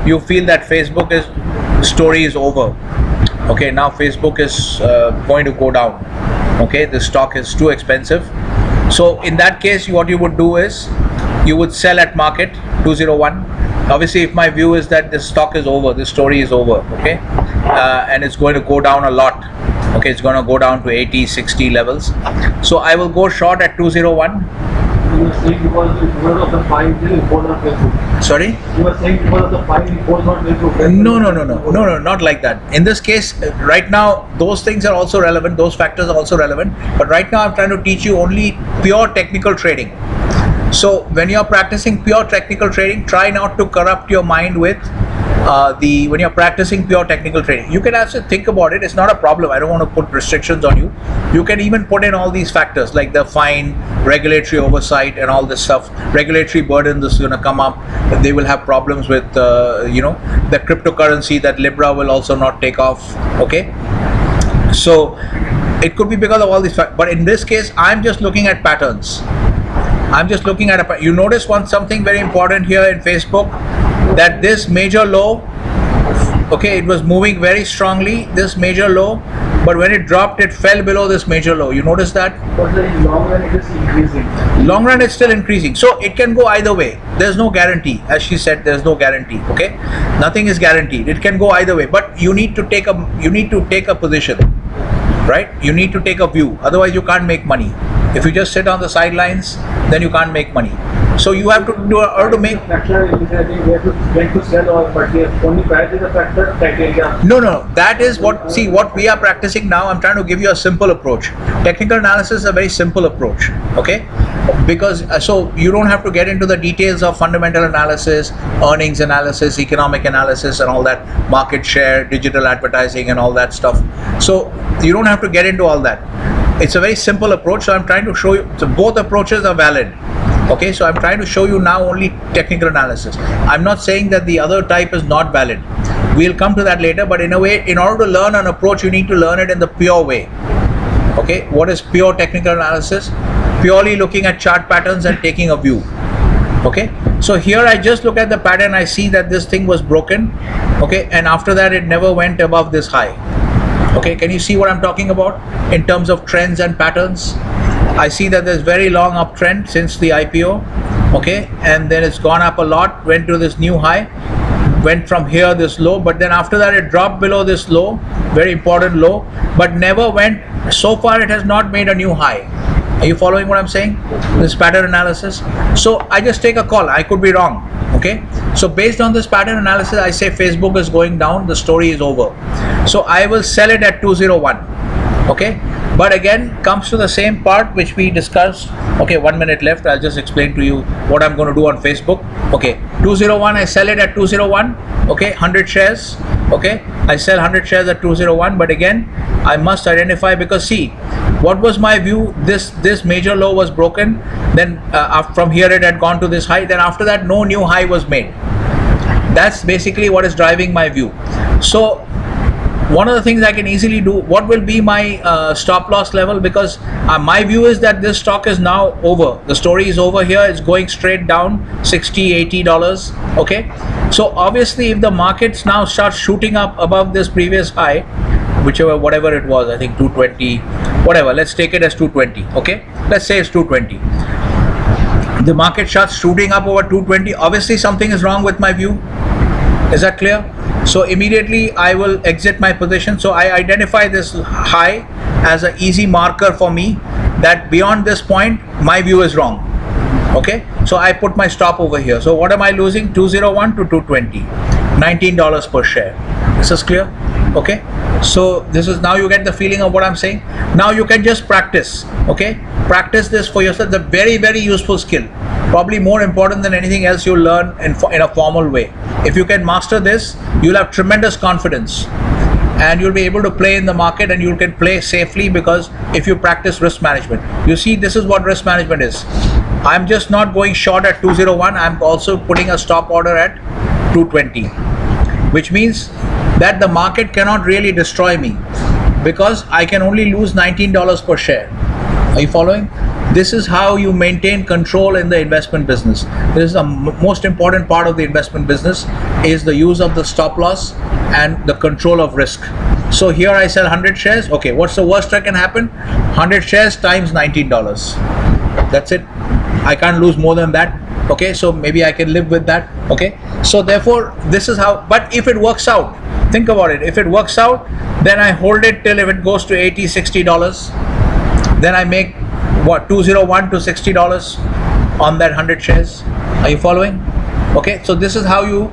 you feel that facebook is story is over. Okay now facebook is uh, going to go down. Okay the stock is too expensive. So in that case what you would do is you would sell at market 201 obviously if my view is that this stock is over this story is over okay uh, and it's going to go down a lot okay it's going to go down to 80 60 levels so i will go short at 201 You were saying because of the fine, goes on sorry You were saying because of the fine, goes on No, no, no, no, no, no, not like that. In this case, uh, right now, those things are also relevant, those factors are also relevant. But right now, I'm trying to teach you only pure technical trading. So, when you're practicing pure technical trading, try not to corrupt your mind with uh, the when you're practicing pure technical trading. You can actually think about it, it's not a problem. I don't want to put restrictions on you. You can even put in all these factors like the fine, regulatory oversight, and all this stuff. Regulatory burden this is going to come up. They will have problems with, uh, you know, the cryptocurrency that Libra will also not take off. Okay, so it could be because of all these factors. But in this case, I'm just looking at patterns. I'm just looking at a. You notice one something very important here in Facebook that this major low. Okay, it was moving very strongly. This major low, but when it dropped, it fell below this major low. You notice that? But the long run, it is increasing. long run it's still increasing so it can go either way there's no guarantee as she said there's no guarantee okay nothing is guaranteed it can go either way but you need to take a you need to take a position right you need to take a view otherwise you can't make money if you just sit on the sidelines then you can't make money so you have to do or to make. No, no, that is what, see, what we are practicing now, I'm trying to give you a simple approach. Technical analysis is a very simple approach, okay? Because, uh, so you don't have to get into the details of fundamental analysis, earnings analysis, economic analysis, and all that, market share, digital advertising, and all that stuff. So you don't have to get into all that. It's a very simple approach, so I'm trying to show you, so both approaches are valid. Okay, so I'm trying to show you now only technical analysis. I'm not saying that the other type is not valid. We'll come to that later, but in a way, in order to learn an approach, you need to learn it in the pure way. Okay, what is pure technical analysis? Purely looking at chart patterns and taking a view. Okay, so here I just look at the pattern, I see that this thing was broken. Okay, and after that, it never went above this high. Okay, can you see what I'm talking about in terms of trends and patterns? I see that there's very long uptrend since the IPO. Okay, and then it's gone up a lot, went to this new high, went from here this low, but then after that it dropped below this low, very important low, but never went. So far, it has not made a new high. Are you following what I'm saying? This pattern analysis. So I just take a call. I could be wrong. Okay. So based on this pattern analysis, I say Facebook is going down. The story is over. So I will sell it at 201. Okay. But again, comes to the same part which we discussed. Okay, one minute left. I'll just explain to you what I'm going to do on Facebook. Okay, 201. I sell it at 201. Okay, 100 shares. Okay, I sell 100 shares at 201. But again, I must identify because see, what was my view? This this major low was broken. Then uh, from here it had gone to this high. Then after that, no new high was made. That's basically what is driving my view. So one of the things I can easily do, what will be my uh, stop loss level? Because uh, my view is that this stock is now over. The story is over here. It's going straight down 60 80 dollars. Okay. So obviously, if the markets now start shooting up above this previous high, whichever whatever it was, I think 220, whatever. Let's take it as 220. Okay. Let's say it's 220 the market starts shooting up over 220 obviously something is wrong with my view is that clear so immediately i will exit my position so i identify this high as an easy marker for me that beyond this point my view is wrong okay so i put my stop over here so what am i losing 201 to 220 $19 per share This is clear? Okay. So this is now you get the feeling of what I'm saying. Now you can just practice. Okay. Practice this for yourself. The very very useful skill. Probably more important than anything else you learn in, in a formal way. If you can master this, you'll have tremendous confidence and you'll be able to play in the market and you can play safely because if you practice risk management you see this is what risk management is i'm just not going short at 201 i'm also putting a stop order at 220 which means that the market cannot really destroy me because i can only lose $19 per share. Are you following? This is how you maintain control in the investment business. This is the most important part of the investment business is the use of the stop loss and the control of risk. So here i sell 100 shares. Okay what's the worst that can happen? 100 shares times $19 that's it. I can't lose more than that. Okay so maybe i can live with that. Okay so therefore this is how but if it works out think about it if it works out then i hold it till if it goes to 80 60 dollars then I make what 201 to 60 dollars on that 100 shares. Are you following? Okay, so this is how you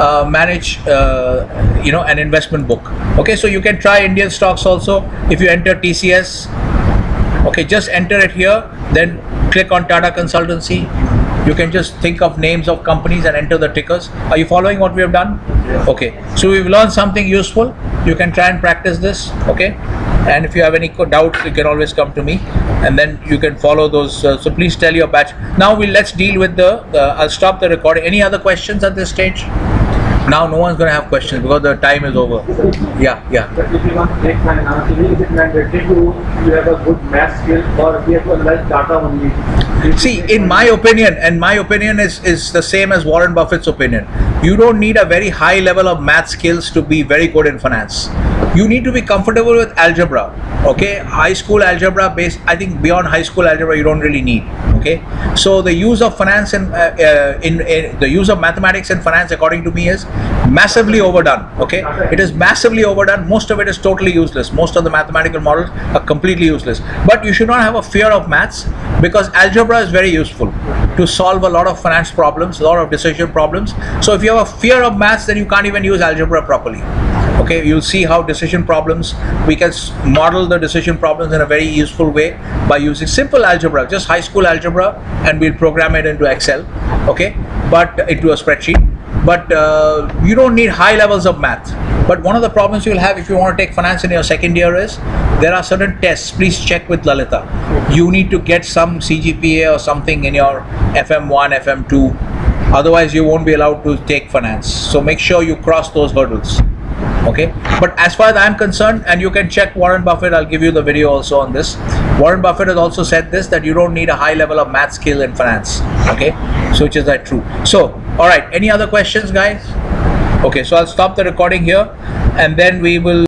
uh, manage, uh, you know, an investment book. Okay, so you can try Indian stocks also if you enter TCS. Okay, just enter it here, then click on Tata Consultancy. You can just think of names of companies and enter the tickers. Are you following what we have done? Okay, so we've learned something useful. You can try and practice this. Okay, and if you have any doubts, you can always come to me, and then you can follow those. Uh, so please tell your batch. Now we let's deal with the. the I'll stop the recording. Any other questions at this stage? Now no one's gonna have questions because the time is over. Yeah, yeah. But if you want to take finance, is it mandatory to you have a good math skill or we have to analyze data only? See, in my opinion, and my opinion is, is the same as Warren Buffett's opinion. You don't need a very high level of math skills to be very good in finance. You need to be comfortable with algebra. Okay, high school algebra based. I think beyond high school algebra, you don't really need. Okay, so the use of finance and uh, uh, in, in the use of mathematics and finance, according to me, is massively overdone. Okay, it is massively overdone. Most of it is totally useless. Most of the mathematical models are completely useless. But you should not have a fear of maths because algebra is very useful to solve a lot of finance problems, a lot of decision problems. So if you have a fear of maths, then you can't even use algebra properly. Okay, you'll see how decision problems we can model the decision problems in a very useful way by using simple algebra, just high school algebra, and we'll program it into Excel. Okay, but into a spreadsheet. But uh, you don't need high levels of math. But one of the problems you'll have if you want to take finance in your second year is there are certain tests. Please check with Lalita. You need to get some CGPA or something in your FM1, FM2. Otherwise, you won't be allowed to take finance. So make sure you cross those hurdles. Okay. But as far as I'm concerned, and you can check Warren Buffett, I'll give you the video also on this. Warren Buffett has also said this that you don't need a high level of math skill in finance. Okay. So which is that true? So, all right. Any other questions, guys? Okay. So I'll stop the recording here, and then we will.